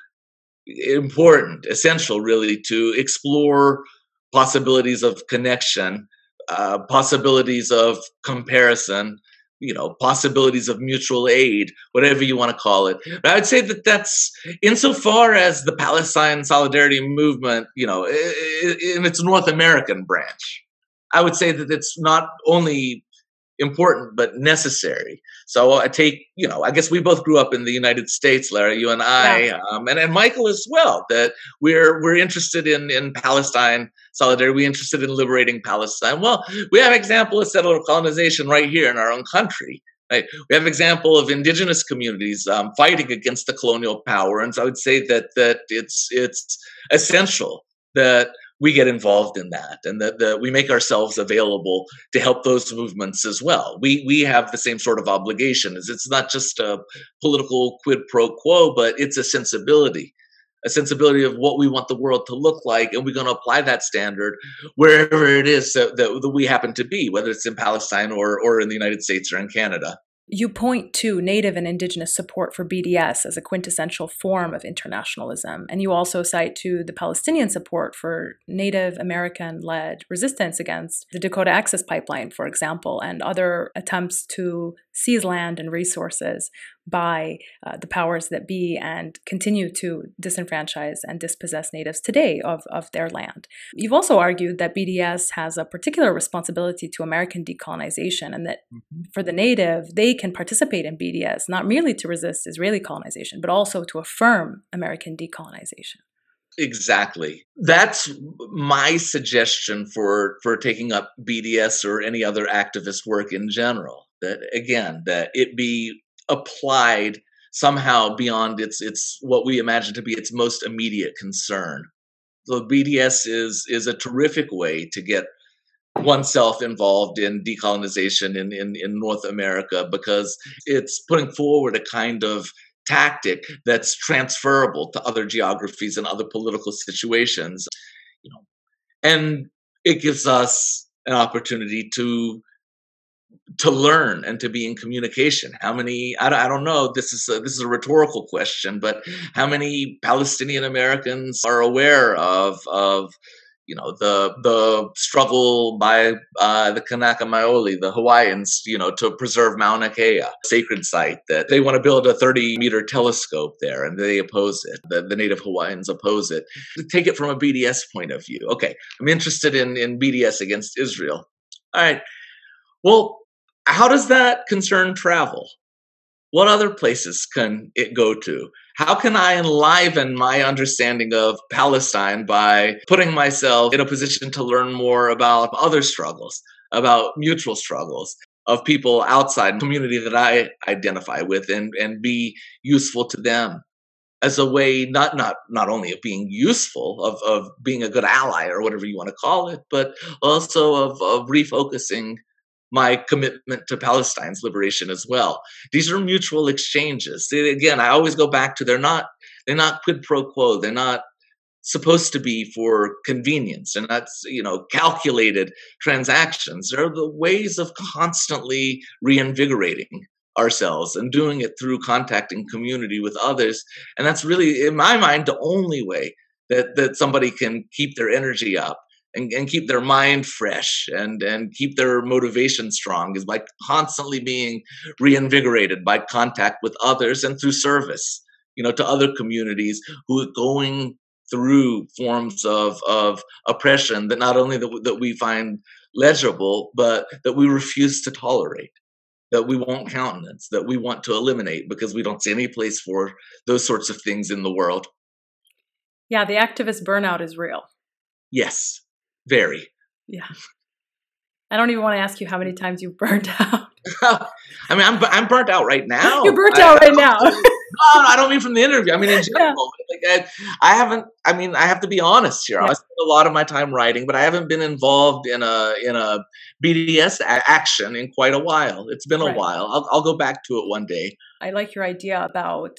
important, essential, really, to explore possibilities of connection, uh, possibilities of comparison, you know, possibilities of mutual aid, whatever you want to call it. But I would say that that's insofar as the Palestine Solidarity Movement, you know, in its North American branch. I would say that it's not only important but necessary. So I take, you know, I guess we both grew up in the United States, Lara, you and I, yeah. um, and, and Michael as well. That we're we're interested in in Palestine solidarity. We're interested in liberating Palestine. Well, we have example of settler colonization right here in our own country. Right? We have example of indigenous communities um, fighting against the colonial power, and so I would say that that it's it's essential that we get involved in that and that, we make ourselves available to help those movements as well. We we have the same sort of obligation it's not just a political quid pro quo, but it's a sensibility, a sensibility of what we want the world to look like, and we're going to apply that standard wherever it is that, that, that we happen to be, whether it's in Palestine or or in the United States or in Canada. You point to Native and Indigenous support for BDS as a quintessential form of internationalism, and you also cite to the Palestinian support for Native American led resistance against the Dakota Access Pipeline, for example, and other attempts to seize land and resources by uh, the powers that be and continue to disenfranchise and dispossess natives today of, of their land. You've also argued that BDS has a particular responsibility to American decolonization and that mm-hmm. for the native, they can participate in BDS not merely to resist Israeli colonization, but also to affirm American decolonization. Exactly. That's my suggestion for for taking up BDS or any other activist work in general. That again, that it be applied somehow beyond its its what we imagine to be its most immediate concern. So BDS is is a terrific way to get oneself involved in decolonization in, in, in North America because it's putting forward a kind of tactic that's transferable to other geographies and other political situations. You know, and it gives us an opportunity to to learn and to be in communication how many i, I don't know this is a, this is a rhetorical question but how many palestinian americans are aware of of you know the the struggle by uh, the Kanaka Maoli, the Hawaiians, you know, to preserve Mauna Kea, sacred site that they want to build a 30 meter telescope there, and they oppose it. The, the Native Hawaiians oppose it. Take it from a BDS point of view. Okay, I'm interested in in BDS against Israel. All right. Well, how does that concern travel? What other places can it go to? How can I enliven my understanding of Palestine by putting myself in a position to learn more about other struggles, about mutual struggles of people outside community that I identify with and, and be useful to them as a way not not not only of being useful of of being a good ally or whatever you want to call it but also of of refocusing my commitment to Palestine's liberation as well. These are mutual exchanges. Again, I always go back to they're not they're not quid pro quo. They're not supposed to be for convenience and that's you know calculated transactions they're the ways of constantly reinvigorating ourselves and doing it through contacting community with others and that's really in my mind the only way that that somebody can keep their energy up and, and keep their mind fresh and and keep their motivation strong is by constantly being reinvigorated by contact with others and through service you know to other communities who are going through forms of of oppression that not only that, that we find legible but that we refuse to tolerate that we won't countenance that we want to eliminate because we don't see any place for those sorts of things in the world. Yeah the activist burnout is real. Yes very. Yeah. I don't even want to ask you how many times you've burned out. I mean, I'm I'm burnt out right now. You're burnt out I, right now. no, I don't mean from the interview. I mean in general. Yeah. Like I, I, haven't. I mean, I have to be honest here. Yeah. I spend a lot of my time writing, but I haven't been involved in a in a BDS action in quite a while. It's been a while. I'll, I'll go back to it one day. I like your idea about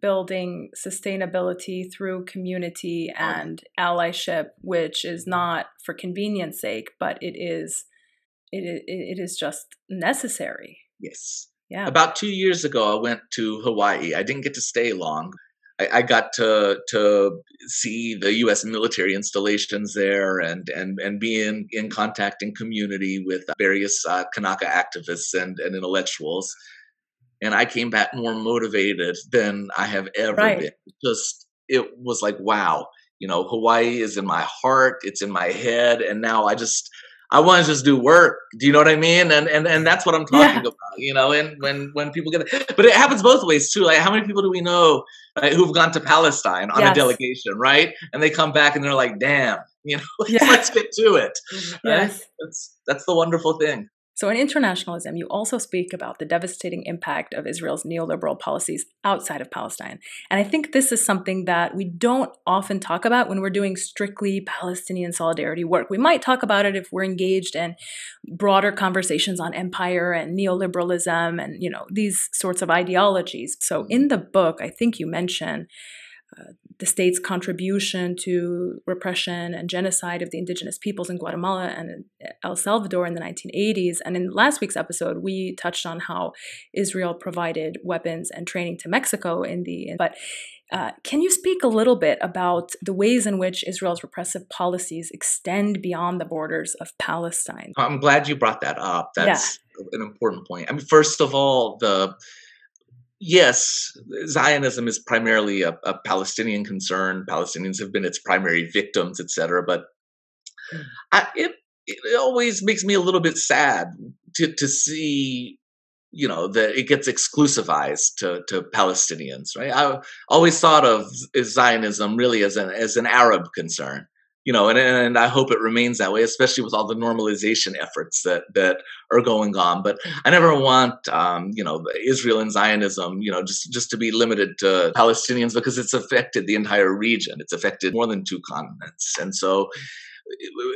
building sustainability through community and allyship, which is not for convenience sake, but it is it, it is just necessary. Yes. Yeah. About two years ago, I went to Hawaii. I didn't get to stay long. I, I got to to see the U.S. military installations there and and and be in, in contact in community with various uh, Kanaka activists and, and intellectuals. And I came back more motivated than I have ever right. been. Just it was like wow, you know, Hawaii is in my heart, it's in my head, and now I just I want to just do work. Do you know what I mean? And and and that's what I'm talking yeah. about. You know, and when when people get, it. but it happens both ways too. Like how many people do we know who've gone to Palestine on yes. a delegation, right? And they come back and they're like, "Damn, you know, yes. let's get to it." Right? That's that's the wonderful thing. So, in internationalism, you also speak about the devastating impact of Israel's neoliberal policies outside of Palestine. And I think this is something that we don't often talk about when we're doing strictly Palestinian solidarity work. We might talk about it if we're engaged in broader conversations on empire and neoliberalism and, you know, these sorts of ideologies. So, in the book, I think you mention uh, the state's contribution to repression and genocide of the indigenous peoples in Guatemala and El Salvador in the 1980s. And in last week's episode, we touched on how Israel provided weapons and training to Mexico in the. But uh, can you speak a little bit about the ways in which Israel's repressive policies extend beyond the borders of Palestine? I'm glad you brought that up. That's yeah. an important point. I mean, first of all, the yes, Zionism is primarily a, a, Palestinian concern. Palestinians have been its primary victims, etc. But. I, it it always makes me a little bit sad to to see you know that it gets exclusivized to to Palestinians. Right? I always thought of Zionism really as an as an Arab concern you know, and, and I hope it remains that way, especially with all the normalization efforts that that are going on. But I never want, um, you know, Israel and Zionism, you know, just just to be limited to Palestinians because it's affected the entire region. It's affected more than two continents, and so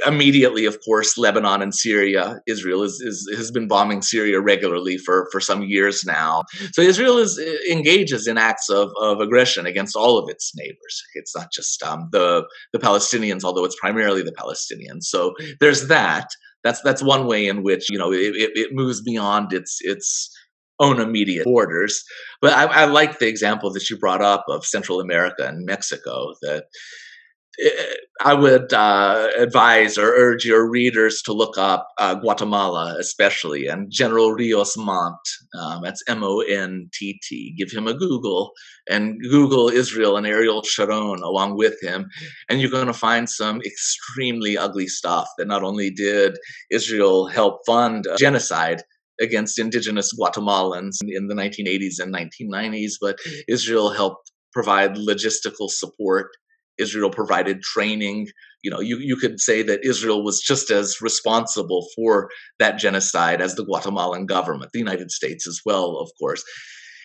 immediately, of course, Lebanon and Syria. Israel is, is, has been bombing Syria regularly for, for some years now. So Israel is engages in acts of, of aggression against all of its neighbors. It's not just um, the the Palestinians, although it's primarily the Palestinians. So there's that. That's that's one way in which you know it, it, it moves beyond its its own immediate borders. But I, I like the example that you brought up of Central America and Mexico. That I would uh, advise or urge your readers to look up uh, Guatemala, especially, and General Rios Montt. Um, that's M O N T T. Give him a Google and Google Israel and Ariel Sharon along with him, and you're going to find some extremely ugly stuff that not only did Israel help fund genocide against indigenous Guatemalans in the 1980s and 1990s, but Israel helped provide logistical support Israel provided training. You know, you, you could say that Israel was just as responsible for that genocide as the Guatemalan government, the United States as well, of course.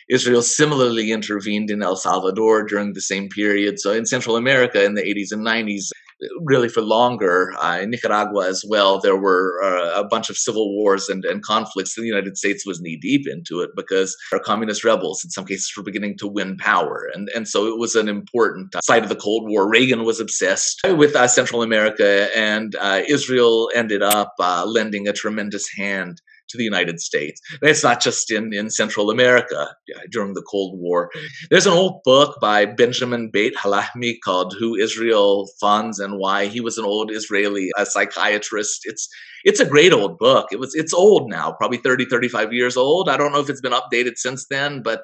Israel similarly intervened in El Salvador during the same period. So in Central America in the 80s and 90s, really for longer. Uh, in Nicaragua as well, there were uh, a bunch of civil wars and, and conflicts. The United States was knee deep into it because our communist rebels, in some cases, were beginning to win power. And, and so it was an important uh, side of the Cold War. Reagan was obsessed with uh, Central America, and uh, Israel ended up uh, lending a tremendous hand to the United States. And it's not just in, in Central America during the Cold War. There's an old book by Benjamin Beit Hallahmi called Who Israel Funds and Why. He was an old Israeli a psychiatrist. It's it's a great old book. It was it's old now, probably 30, 35 years old. I don't know if it's been updated since then, but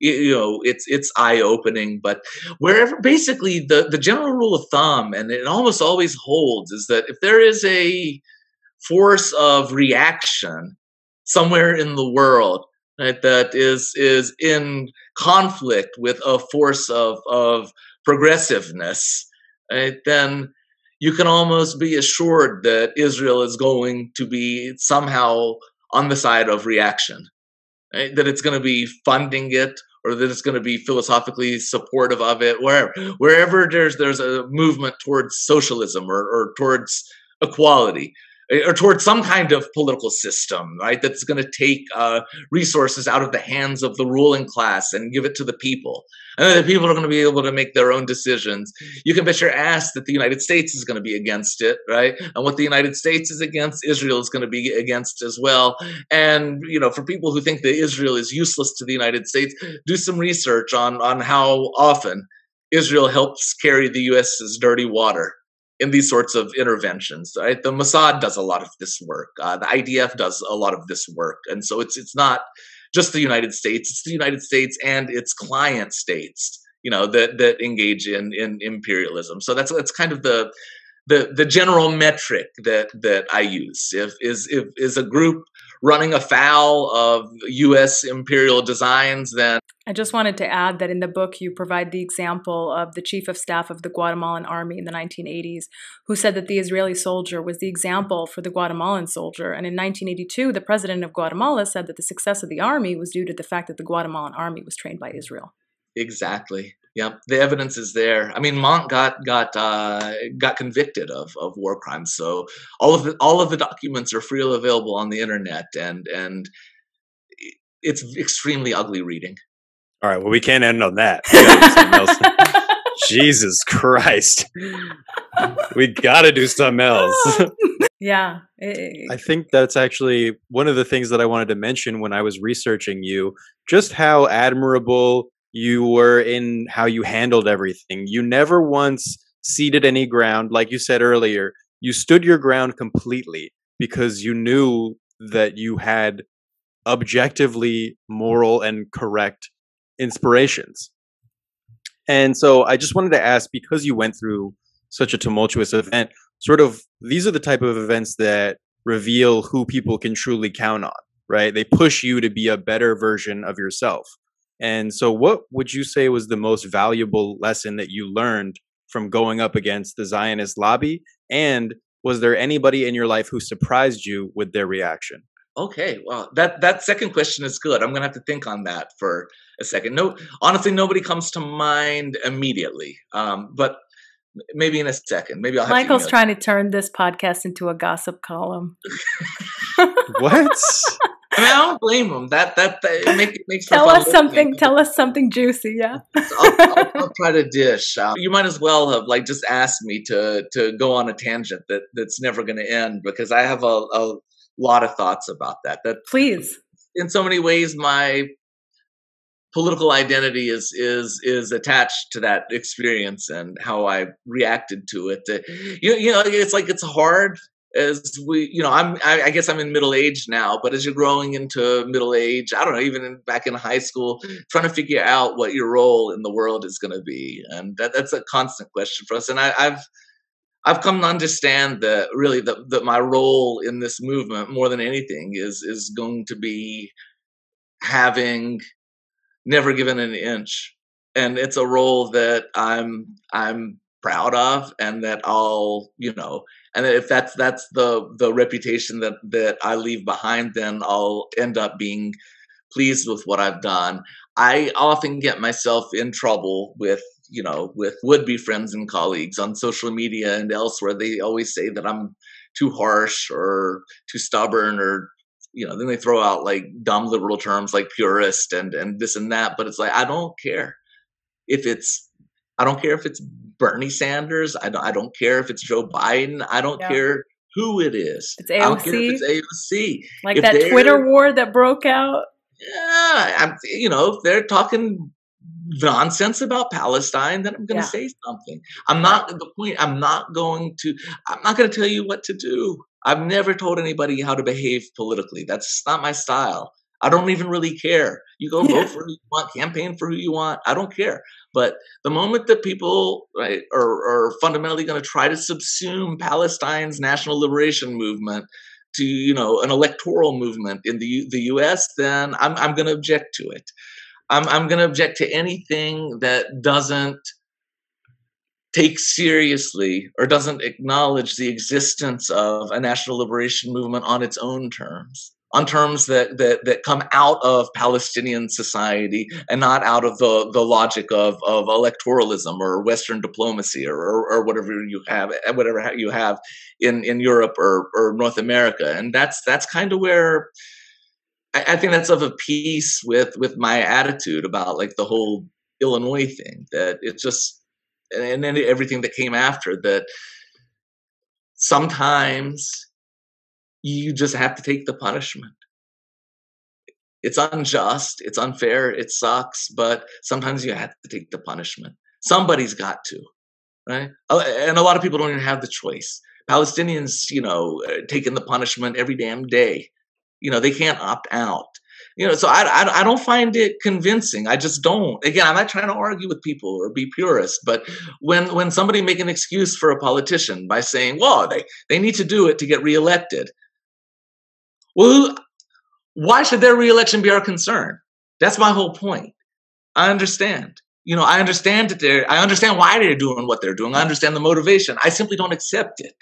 you know it's it's eye opening but wherever basically the the general rule of thumb and it almost always holds is that if there is a force of reaction somewhere in the world right, that is is in conflict with a force of of progressiveness, right, then you can almost be assured that Israel is going to be somehow on the side of reaction. Right? That it's going to be funding it or that it's going to be philosophically supportive of it. Wherever wherever there's there's a movement towards socialism or, or towards equality, or towards some kind of political system, right? That's going to take uh, resources out of the hands of the ruling class and give it to the people. And then the people are going to be able to make their own decisions. You can bet your ass that the United States is going to be against it, right? And what the United States is against, Israel is going to be against as well. And, you know, for people who think that Israel is useless to the United States, do some research on, on how often Israel helps carry the US's dirty water in these sorts of interventions. Right? The Mossad does a lot of this work. Uh, the IDF does a lot of this work, and so it's it's not just the United States. It's the United States and its client states, you know, that that engage in in imperialism. So that's that's kind of the the the general metric that that I use. If is if is a group running afoul of U.S. imperial designs, then I just wanted to add that in the book, you provide the example of the chief of staff of the Guatemalan army in the 1980s, who said that the Israeli soldier was the example for the Guatemalan soldier. And in 1982, the president of Guatemala said that the success of the army was due to the fact that the Guatemalan army was trained by Israel. Exactly. Yep, the evidence is there. I mean, Montt got got uh, got convicted of, of war crimes, so all of the all of the documents are freely available on the internet, and and it's extremely ugly reading. All right. Well, we can't end on that. Jesus Christ. We got to do something else. yeah. I think that's actually one of the things that I wanted to mention when I was researching you, just how admirable you were in how you handled everything. You never once ceded any ground. Like you said earlier, you stood your ground completely because you knew that you had objectively moral and correct inspirations. And so I just wanted to ask because you went through such a tumultuous event, sort of these are the type of events that reveal who people can truly count on, right? They push you to be a better version of yourself. And so, what would you say was the most valuable lesson that you learned from going up against the Zionist lobby? And was there anybody in your life who surprised you with their reaction? Okay, well, that that second question is good. I'm gonna have to think on that for a second. No, honestly, nobody comes to mind immediately. Um, but maybe in a second. Maybe I'll. Michael's to trying to turn this podcast into a gossip column. what? I mean, I don't blame him. That that, that make, makes tell us something. Tell us something juicy. Yeah. I'll, I'll, I'll, try to dish. Uh, you might as well have like just asked me to to go on a tangent that that's never going to end because I have a, a lot of thoughts about that. That please. In so many ways, my political identity is is is attached to that experience and how I reacted to it. Uh, you you know, it's like it's hard as we you know i'm I, I, guess i'm in middle age now but as you're growing into middle age i don't know even in, back in high school trying to figure out what your role in the world is going to be and that, that's a constant question for us and I, have I've come to understand that really that, that my role in this movement more than anything is is going to be having never given an inch and it's a role that I'm I'm proud of and that I'll you know and if that's that's the the reputation that that I leave behind then I'll end up being pleased with what I've done I often get myself in trouble with you know, with would be friends and colleagues on social media and elsewhere, they always say that I'm too harsh or too stubborn or you know, then they throw out like dumb liberal terms like purist and and this and that. But it's like I don't care if it's I don't care if it's Bernie Sanders. I don't I don't care if it's Joe Biden. I don't yeah. care who it is. It's AOC. it's AOC. Like if that Twitter war that broke out. Yeah, I'm, you know, if they're talking nonsense about Palestine, then I'm going to yeah. say something. I'm not the point. I'm not going to. I'm not going to tell you what to do. I've never told anybody how to behave politically. That's not my style. I don't even really care. You go yeah. vote for who you want, campaign for who you want. I don't care. But the moment that people right, are, are fundamentally going to try to subsume Palestine's national liberation movement to you know an electoral movement in the the U.S., then I'm I'm going to object to it. I'm I'm going to object to anything that doesn't take seriously or doesn't acknowledge the existence of a national liberation movement on its own terms. On terms that, that that come out of Palestinian society and not out of the, the logic of, of electoralism or Western diplomacy or, or, or whatever you have whatever you have in, in Europe or, or North America. And that's that's kind of where I, I think that's of a piece with with my attitude about like the whole Illinois thing that it's just and then everything that came after that sometimes you just have to take the punishment. It's unjust, it's unfair, it sucks, but sometimes you have to take the punishment. Somebody's got to, right? And a lot of people don't even have the choice. Palestinians, you know, uh, taking the punishment every damn day. You know, they can't opt out you know so I, I, I don't find it convincing i just don't again i'm not trying to argue with people or be purist but when when somebody make an excuse for a politician by saying well they they need to do it to get reelected well why should their reelection be our concern that's my whole point i understand you know i understand that they're i understand why they're doing what they're doing i understand the motivation i simply don't accept it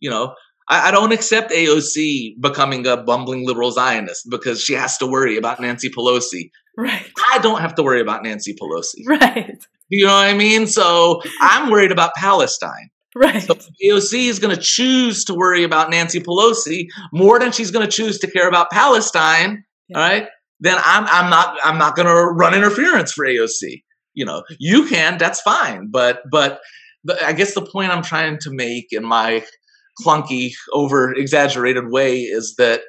you know I, I don't accept AOC becoming a bumbling liberal Zionist because she has to worry about Nancy Pelosi. Right. I don't have to worry about Nancy Pelosi. Right. You know what I mean? So I'm worried about Palestine. Right. So AOC is going to choose to worry about Nancy Pelosi more than she's going to choose to care about Palestine. Yeah. All right. Then I'm I'm not I'm not going to run interference for AOC. You know, you can. That's fine. But but the, I guess the point I'm trying to make in my clunky, over exaggerated way is that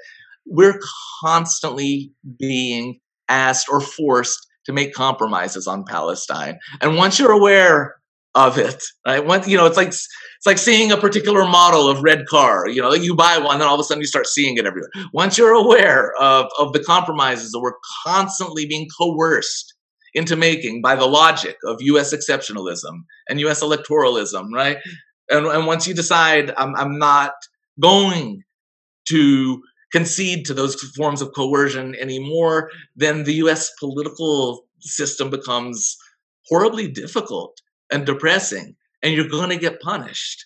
we're constantly being asked or forced to make compromises on Palestine. And once you're aware of it, right? Once you know, it's like it's like seeing a particular model of red car. You know, you buy one, then all of a sudden you start seeing it everywhere. Once you're aware of of the compromises that we're constantly being coerced into making by the logic of U.S. exceptionalism and U.S. electoralism, right? and, and once you decide I'm, I'm not going to concede to those forms of coercion anymore, then the US political system becomes horribly difficult and depressing, and you're going to get punished.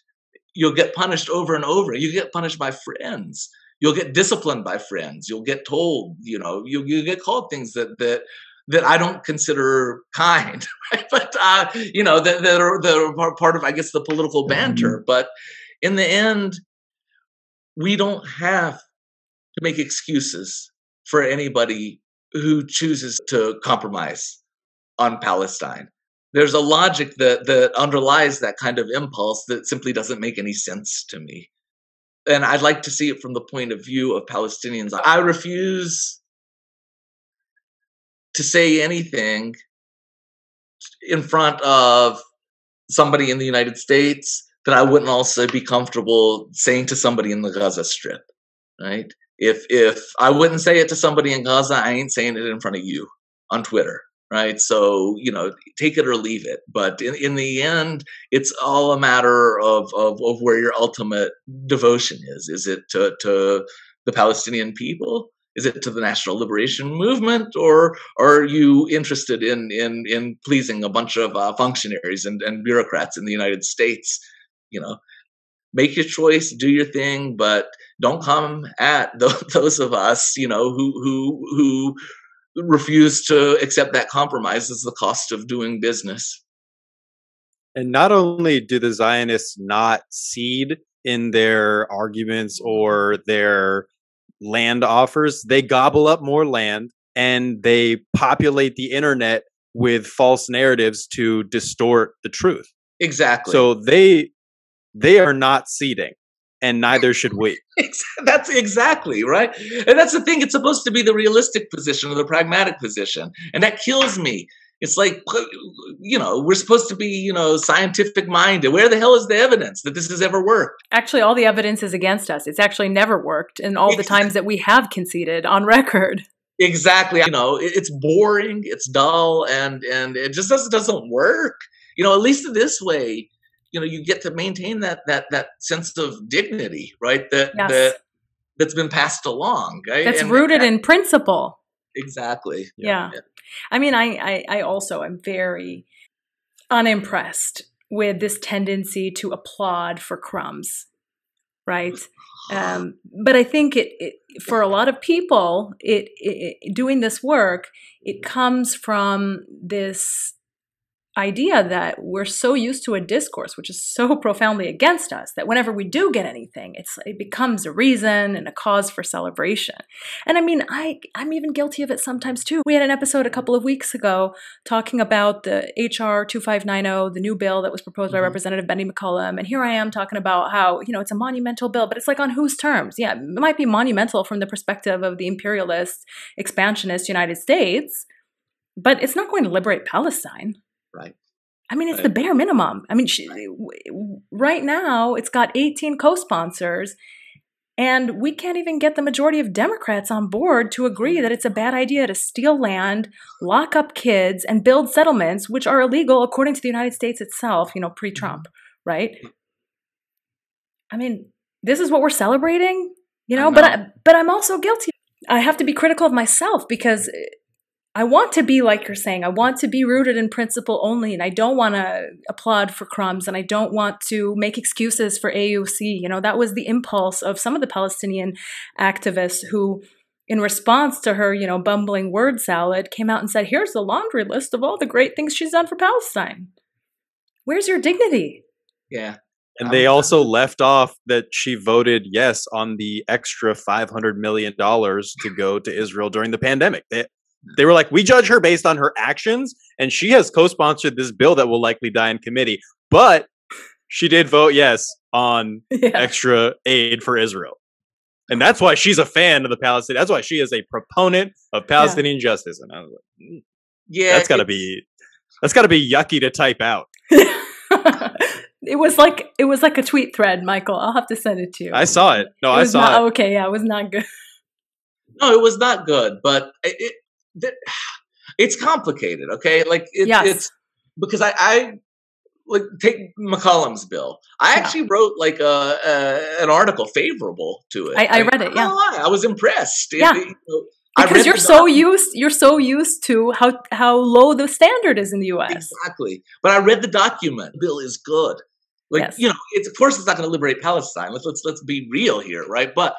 You'll get punished over and over. You get punished by friends. You'll get disciplined by friends. You'll get told, you know, you you get called things that that that I don't consider kind, right? but uh, you know that, that are that are part of I guess the political banter. Mm-hmm. But in the end, we don't have to make excuses for anybody who chooses to compromise on Palestine. There's a logic that that underlies that kind of impulse that simply doesn't make any sense to me. And I'd like to see it from the point of view of Palestinians. I refuse to say anything in front of somebody in the United States that I wouldn't also be comfortable saying to somebody in the Gaza Strip, right? If if I wouldn't say it to somebody in Gaza, I ain't saying it in front of you on Twitter, right? So you know, take it or leave it. But in, in the end, it's all a matter of, of of where your ultimate devotion is. Is it to to the Palestinian people? Is it to the national liberation movement, or, are you interested in in in pleasing a bunch of uh, functionaries and, and bureaucrats in the United States? You know, make your choice, do your thing, but don't come at those of us, you know, who who who refuse to accept that compromise as the cost of doing business. And not only do the Zionists not cede in their arguments or their land offers, they gobble up more land and they populate the internet with false narratives to distort the truth. Exactly. So they they are not ceding and neither should we. that's exactly right. And that's the thing. It's supposed to be the realistic position or the pragmatic position. And that kills me it's like, you know, we're supposed to be, you know, scientific minded. Where the hell is the evidence that this has ever worked? Actually, all the evidence is against us. It's actually never worked in all the times that we have conceded on record. Exactly. You know, it's boring, it's dull, and and it just doesn't doesn't work. You know, at least this way, you know, you get to maintain that that that sense of dignity, right? That yes. that that's been passed along. Right? That's and rooted that, in principle. Exactly. yeah. yeah. I mean, I, I, I also am very unimpressed with this tendency to applaud for crumbs. right? Um, but I think it, it, for a lot of people, it, it doing this work, it comes from this idea that we're so used to a discourse which is so profoundly against us that whenever we do get anything it's it becomes a reason and a cause for celebration. And i mean i i'm even guilty of it sometimes too. We had an episode a couple of weeks ago talking about the hr 2590 the new bill that was proposed by mm-hmm. representative betty mccollum. And here i am talking about how you know it's a monumental bill but it's like on whose terms? Yeah it might be monumental from the perspective of the imperialist expansionist united states but it's not going to liberate palestine Right. I mean, it's right. the bare minimum. I mean, she, right now it's got 18 co sponsors, and we can't even get the majority of Democrats on board to agree that it's a bad idea to steal land, lock up kids, and build settlements, which are illegal according to the United States itself, you know, pre Trump, mm-hmm. right? I mean, this is what we're celebrating, you know, know. but I, but I'm also guilty. I have to be critical of myself because I want to be like you're saying. I want to be rooted in principle only, and I don't want to applaud for crumbs, and I don't want to make excuses for AOC. You know, that was the impulse of some of the Palestinian activists who, in response to her, you know, bumbling word salad, came out and said, "Here's the laundry list of all the great things she's done for Palestine." Where's your dignity? Yeah. And they also left off that she voted yes on the extra $500 million to go to Israel during the pandemic. They, they were like, we judge her based on her actions, and she has co-sponsored this bill that will likely die in committee. But she did vote yes on yeah. extra aid for Israel. And that's why she's a fan of the Palestinian. That's why she is a proponent of Palestinian yeah. justice. And I was like, mm, yeah, that's got to be that's got to be yucky to type out. it was like it was like a tweet thread, Michael. I'll have to send it to you. I saw it. No, it I saw not, it. Okay, yeah, it was not good. No, it was not good, but it, it's complicated. Okay, like it, yes. it's because I, I like take McCollum's bill. I yeah. actually wrote like a, a, an article favorable to it. I, I read it. Yeah, I was impressed. Yeah. It, you know, because you're so used you're so used to how how low the standard is in the U.S. Exactly, but I read the document. The bill is good. Like yes. you know, it's of course it's not going to liberate Palestine. Let's let's let's be real here, right? But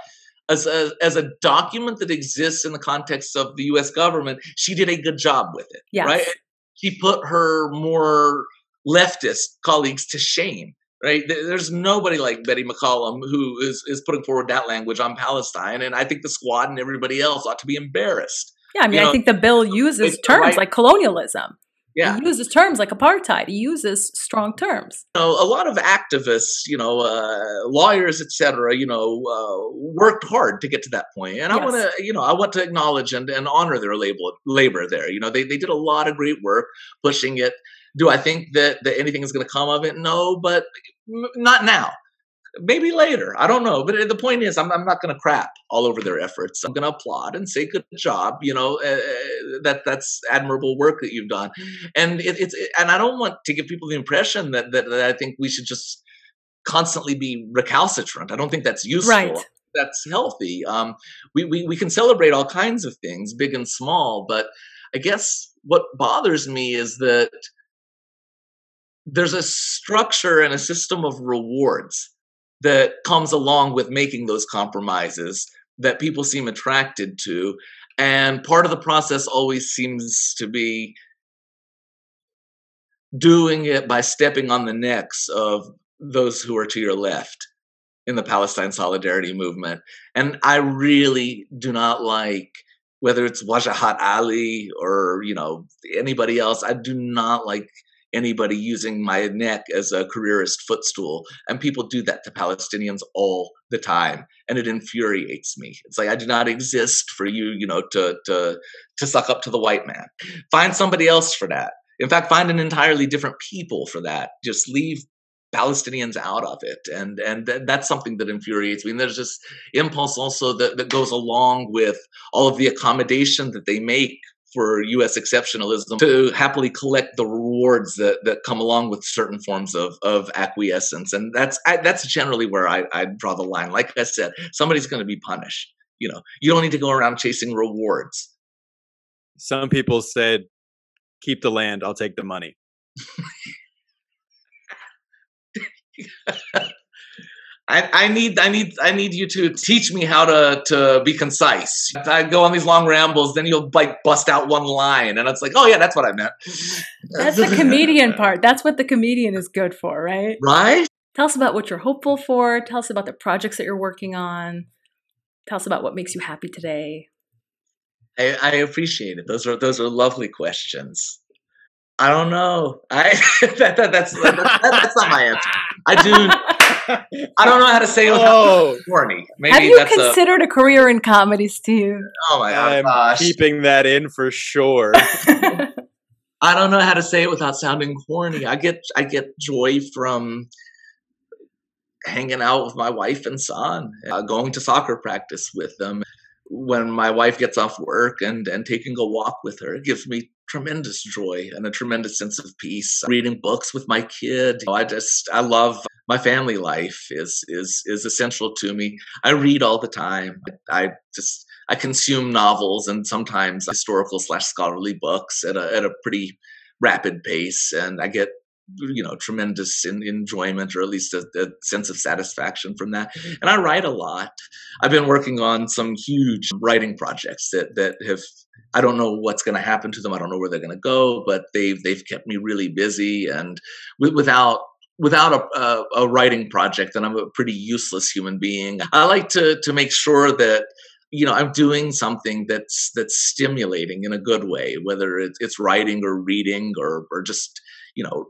as a, as a document that exists in the context of the U.S. government, she did a good job with it. Yes. Right? She put her more leftist colleagues to shame. Right? There's nobody like Betty McCollum who is is putting forward that language on Palestine, and I think the squad and everybody else ought to be embarrassed. Yeah, I mean, you know, I think the bill uses terms right, like colonialism. Yeah. He uses terms like apartheid. He uses strong terms. You know, a lot of activists, you know, uh, lawyers, etc., you know, uh, worked hard to get to that point. And yes. I want to, you know, I want to acknowledge and, and honor their labor, labor there. You know, they, they did a lot of great work pushing it. Do I think that, that anything is going to come of it? No, but not now maybe later. I don't know. But the point is, I'm, I'm not going to crap all over their efforts. I'm going to applaud and say, "Good job." You know, uh, that that's admirable work that you've done. Mm-hmm. And it, it's and I don't want to give people the impression that, that, that I think we should just constantly be recalcitrant. I don't think that's useful. Right. That's healthy. Um, we, we we can celebrate all kinds of things, big and small. But I guess what bothers me is that there's a structure and a system of rewards that comes along with making those compromises that people seem attracted to. And part of the process always seems to be doing it by stepping on the necks of those who are to your left in the Palestine Solidarity Movement. And I really do not like whether it's Wajahat Ali or, you know, anybody else, I do not like anybody using my neck as a careerist footstool. And people do that to Palestinians all the time. And it infuriates me. It's like I do not exist for you, you know, to to to suck up to the white man. Find somebody else for that. In fact, find an entirely different people for that. Just leave Palestinians out of it, and and th- that's something that infuriates me. And there's this impulse also that, that goes along with all of the accommodation that they make for U.S. exceptionalism to happily collect the rewards that, that come along with certain forms of, of acquiescence, and that's I, that's generally where I, I draw the line. Like I said, somebody's going to be punished. You know, you don't need to go around chasing rewards. Some people said, "Keep the land. I'll take the money." I, I, need I need I need you to teach me how to to be concise. If I go on these long rambles, then you'll like bust out one line, and it's like, oh yeah, that's what I meant. That's the comedian part. That's what the comedian is good for, right? Right. Tell us about what you're hopeful for. Tell us about the projects that you're working on. Tell us about what makes you happy today. I, I appreciate it. Those are those are lovely questions. I don't know. I that, that, that's that, that's not my answer. I do. I don't know how to say it oh. corny. Maybe Have you considered a, a, career in comedy, Steve? Oh my god! I'm gosh. keeping that in for sure. I don't know how to say it without sounding corny. I get I get joy from hanging out with my wife and son, uh, going to soccer practice with them. When my wife gets off work and, and taking a walk with her, it gives me tremendous joy and a tremendous sense of peace. Reading books with my kid, I just I love my family life is is is essential to me. I read all the time. I just I consume novels and sometimes historical slash scholarly books at a at a pretty rapid pace, and I get you know tremendous in, enjoyment or at least a, a, sense of satisfaction from that mm-hmm. and i write a lot i've been working on some huge writing projects that that have i don't know what's going to happen to them i don't know where they're going to go but they've they've kept me really busy and without without a, a, a writing project then i'm a pretty useless human being i like to to make sure that you know i'm doing something that's that's stimulating in a good way whether it's writing or reading or or just you know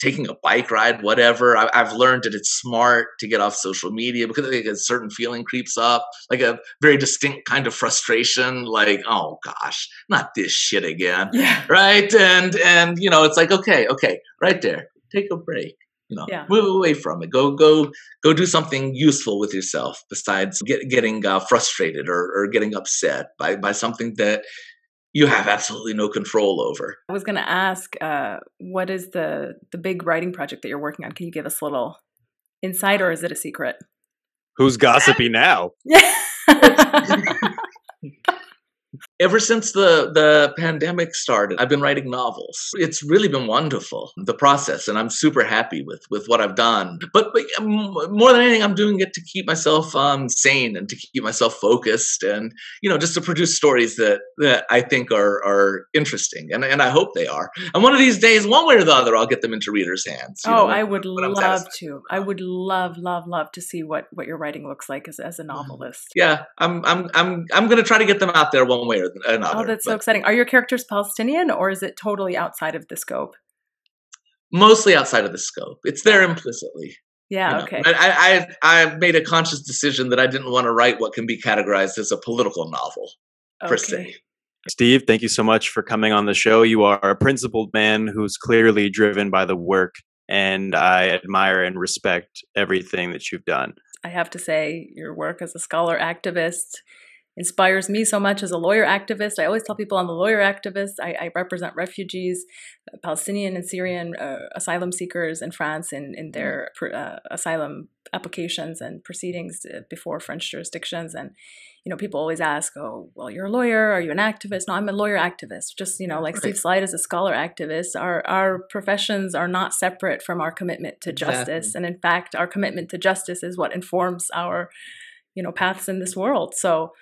taking a bike ride, whatever. I, have learned that it's smart to get off social media because like, a certain feeling creeps up, like a very distinct kind of frustration, like, oh gosh, not this shit again. Yeah. Right. And, and, you know, it's like, okay, okay, right there, take a break. You know, yeah. move away from it. Go, go, go. Do something useful with yourself besides get, getting uh, frustrated or, or getting upset by by something that you have absolutely no control over. I was going to ask, uh, what is the the big writing project that you're working on? Can you give us a little insight, or is it a secret? Who's gossipy now? Ever since the the pandemic started, I've been writing novels. It's really been wonderful the process, and I'm super happy with with what I've done. But, but more than anything, I'm doing it to keep myself um, sane and to keep myself focused, and you know, just to produce stories that that I think are are interesting, and and I hope they are. And one of these days, one way or the other, I'll get them into readers' hands. Oh, know, I would love to. I would love, love, love to see what what your writing looks like as as a mm-hmm. novelist. Yeah, I'm I'm I'm I'm going to try to get them out there one way or another. Oh, that's so exciting. Are your characters Palestinian or is it totally outside of the scope? Mostly outside of the scope. It's there implicitly. Yeah, you know? okay. I, I I made a conscious decision that I didn't want to write what can be categorized as a political novel okay. per se. Steve, thank you so much for coming on the show. You are a principled man who's clearly driven by the work, and I admire and respect everything that you've done. I have to say, your work as a scholar activist inspires me so much as a lawyer activist. I always tell people I'm a lawyer activist. I, I represent refugees, Palestinian and Syrian uh, asylum seekers in France in, in their uh, asylum applications and proceedings uh, before French jurisdictions. And, you know, people always ask, oh, well, you're a lawyer. Are you an activist? No, I'm a lawyer activist. Just, you know, like right. Steve Salaita is a scholar activist. Our, our professions are not separate from our commitment to justice. Exactly. And in fact, our commitment to justice is what informs our, you know, paths in this world. So,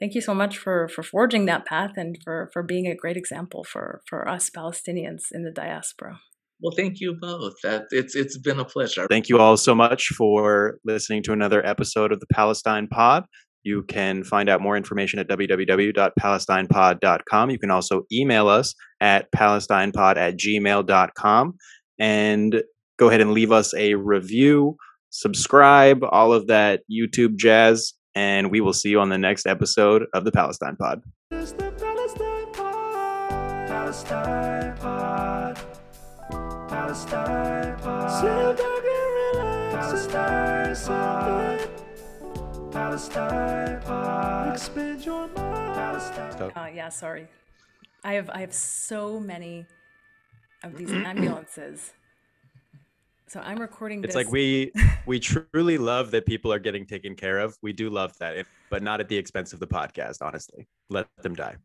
thank you so much for for forging that path and for for being a great example for for us Palestinians in the diaspora. Well, thank you both. That it's it's been a pleasure. Thank you all so much for listening to another episode of the Palestine Pod. You can find out more information at www.palestinepod.com. You can also email us at palestinepod at gmail.com and go ahead and leave us a review, subscribe, all of that YouTube jazz and we will see you on the next episode of the Palestine Pod. Palestine Pod. Palestine Pod. Palestine Pod. Sit back and relax Palestine Pod. Palestine Pod. Expand your mind. Uh, yeah, sorry. I have I have so many of these ambulances so I'm recording. It's this. like we we truly love that people are getting taken care of. We do love that, but not at the expense of the podcast. Honestly, let them die.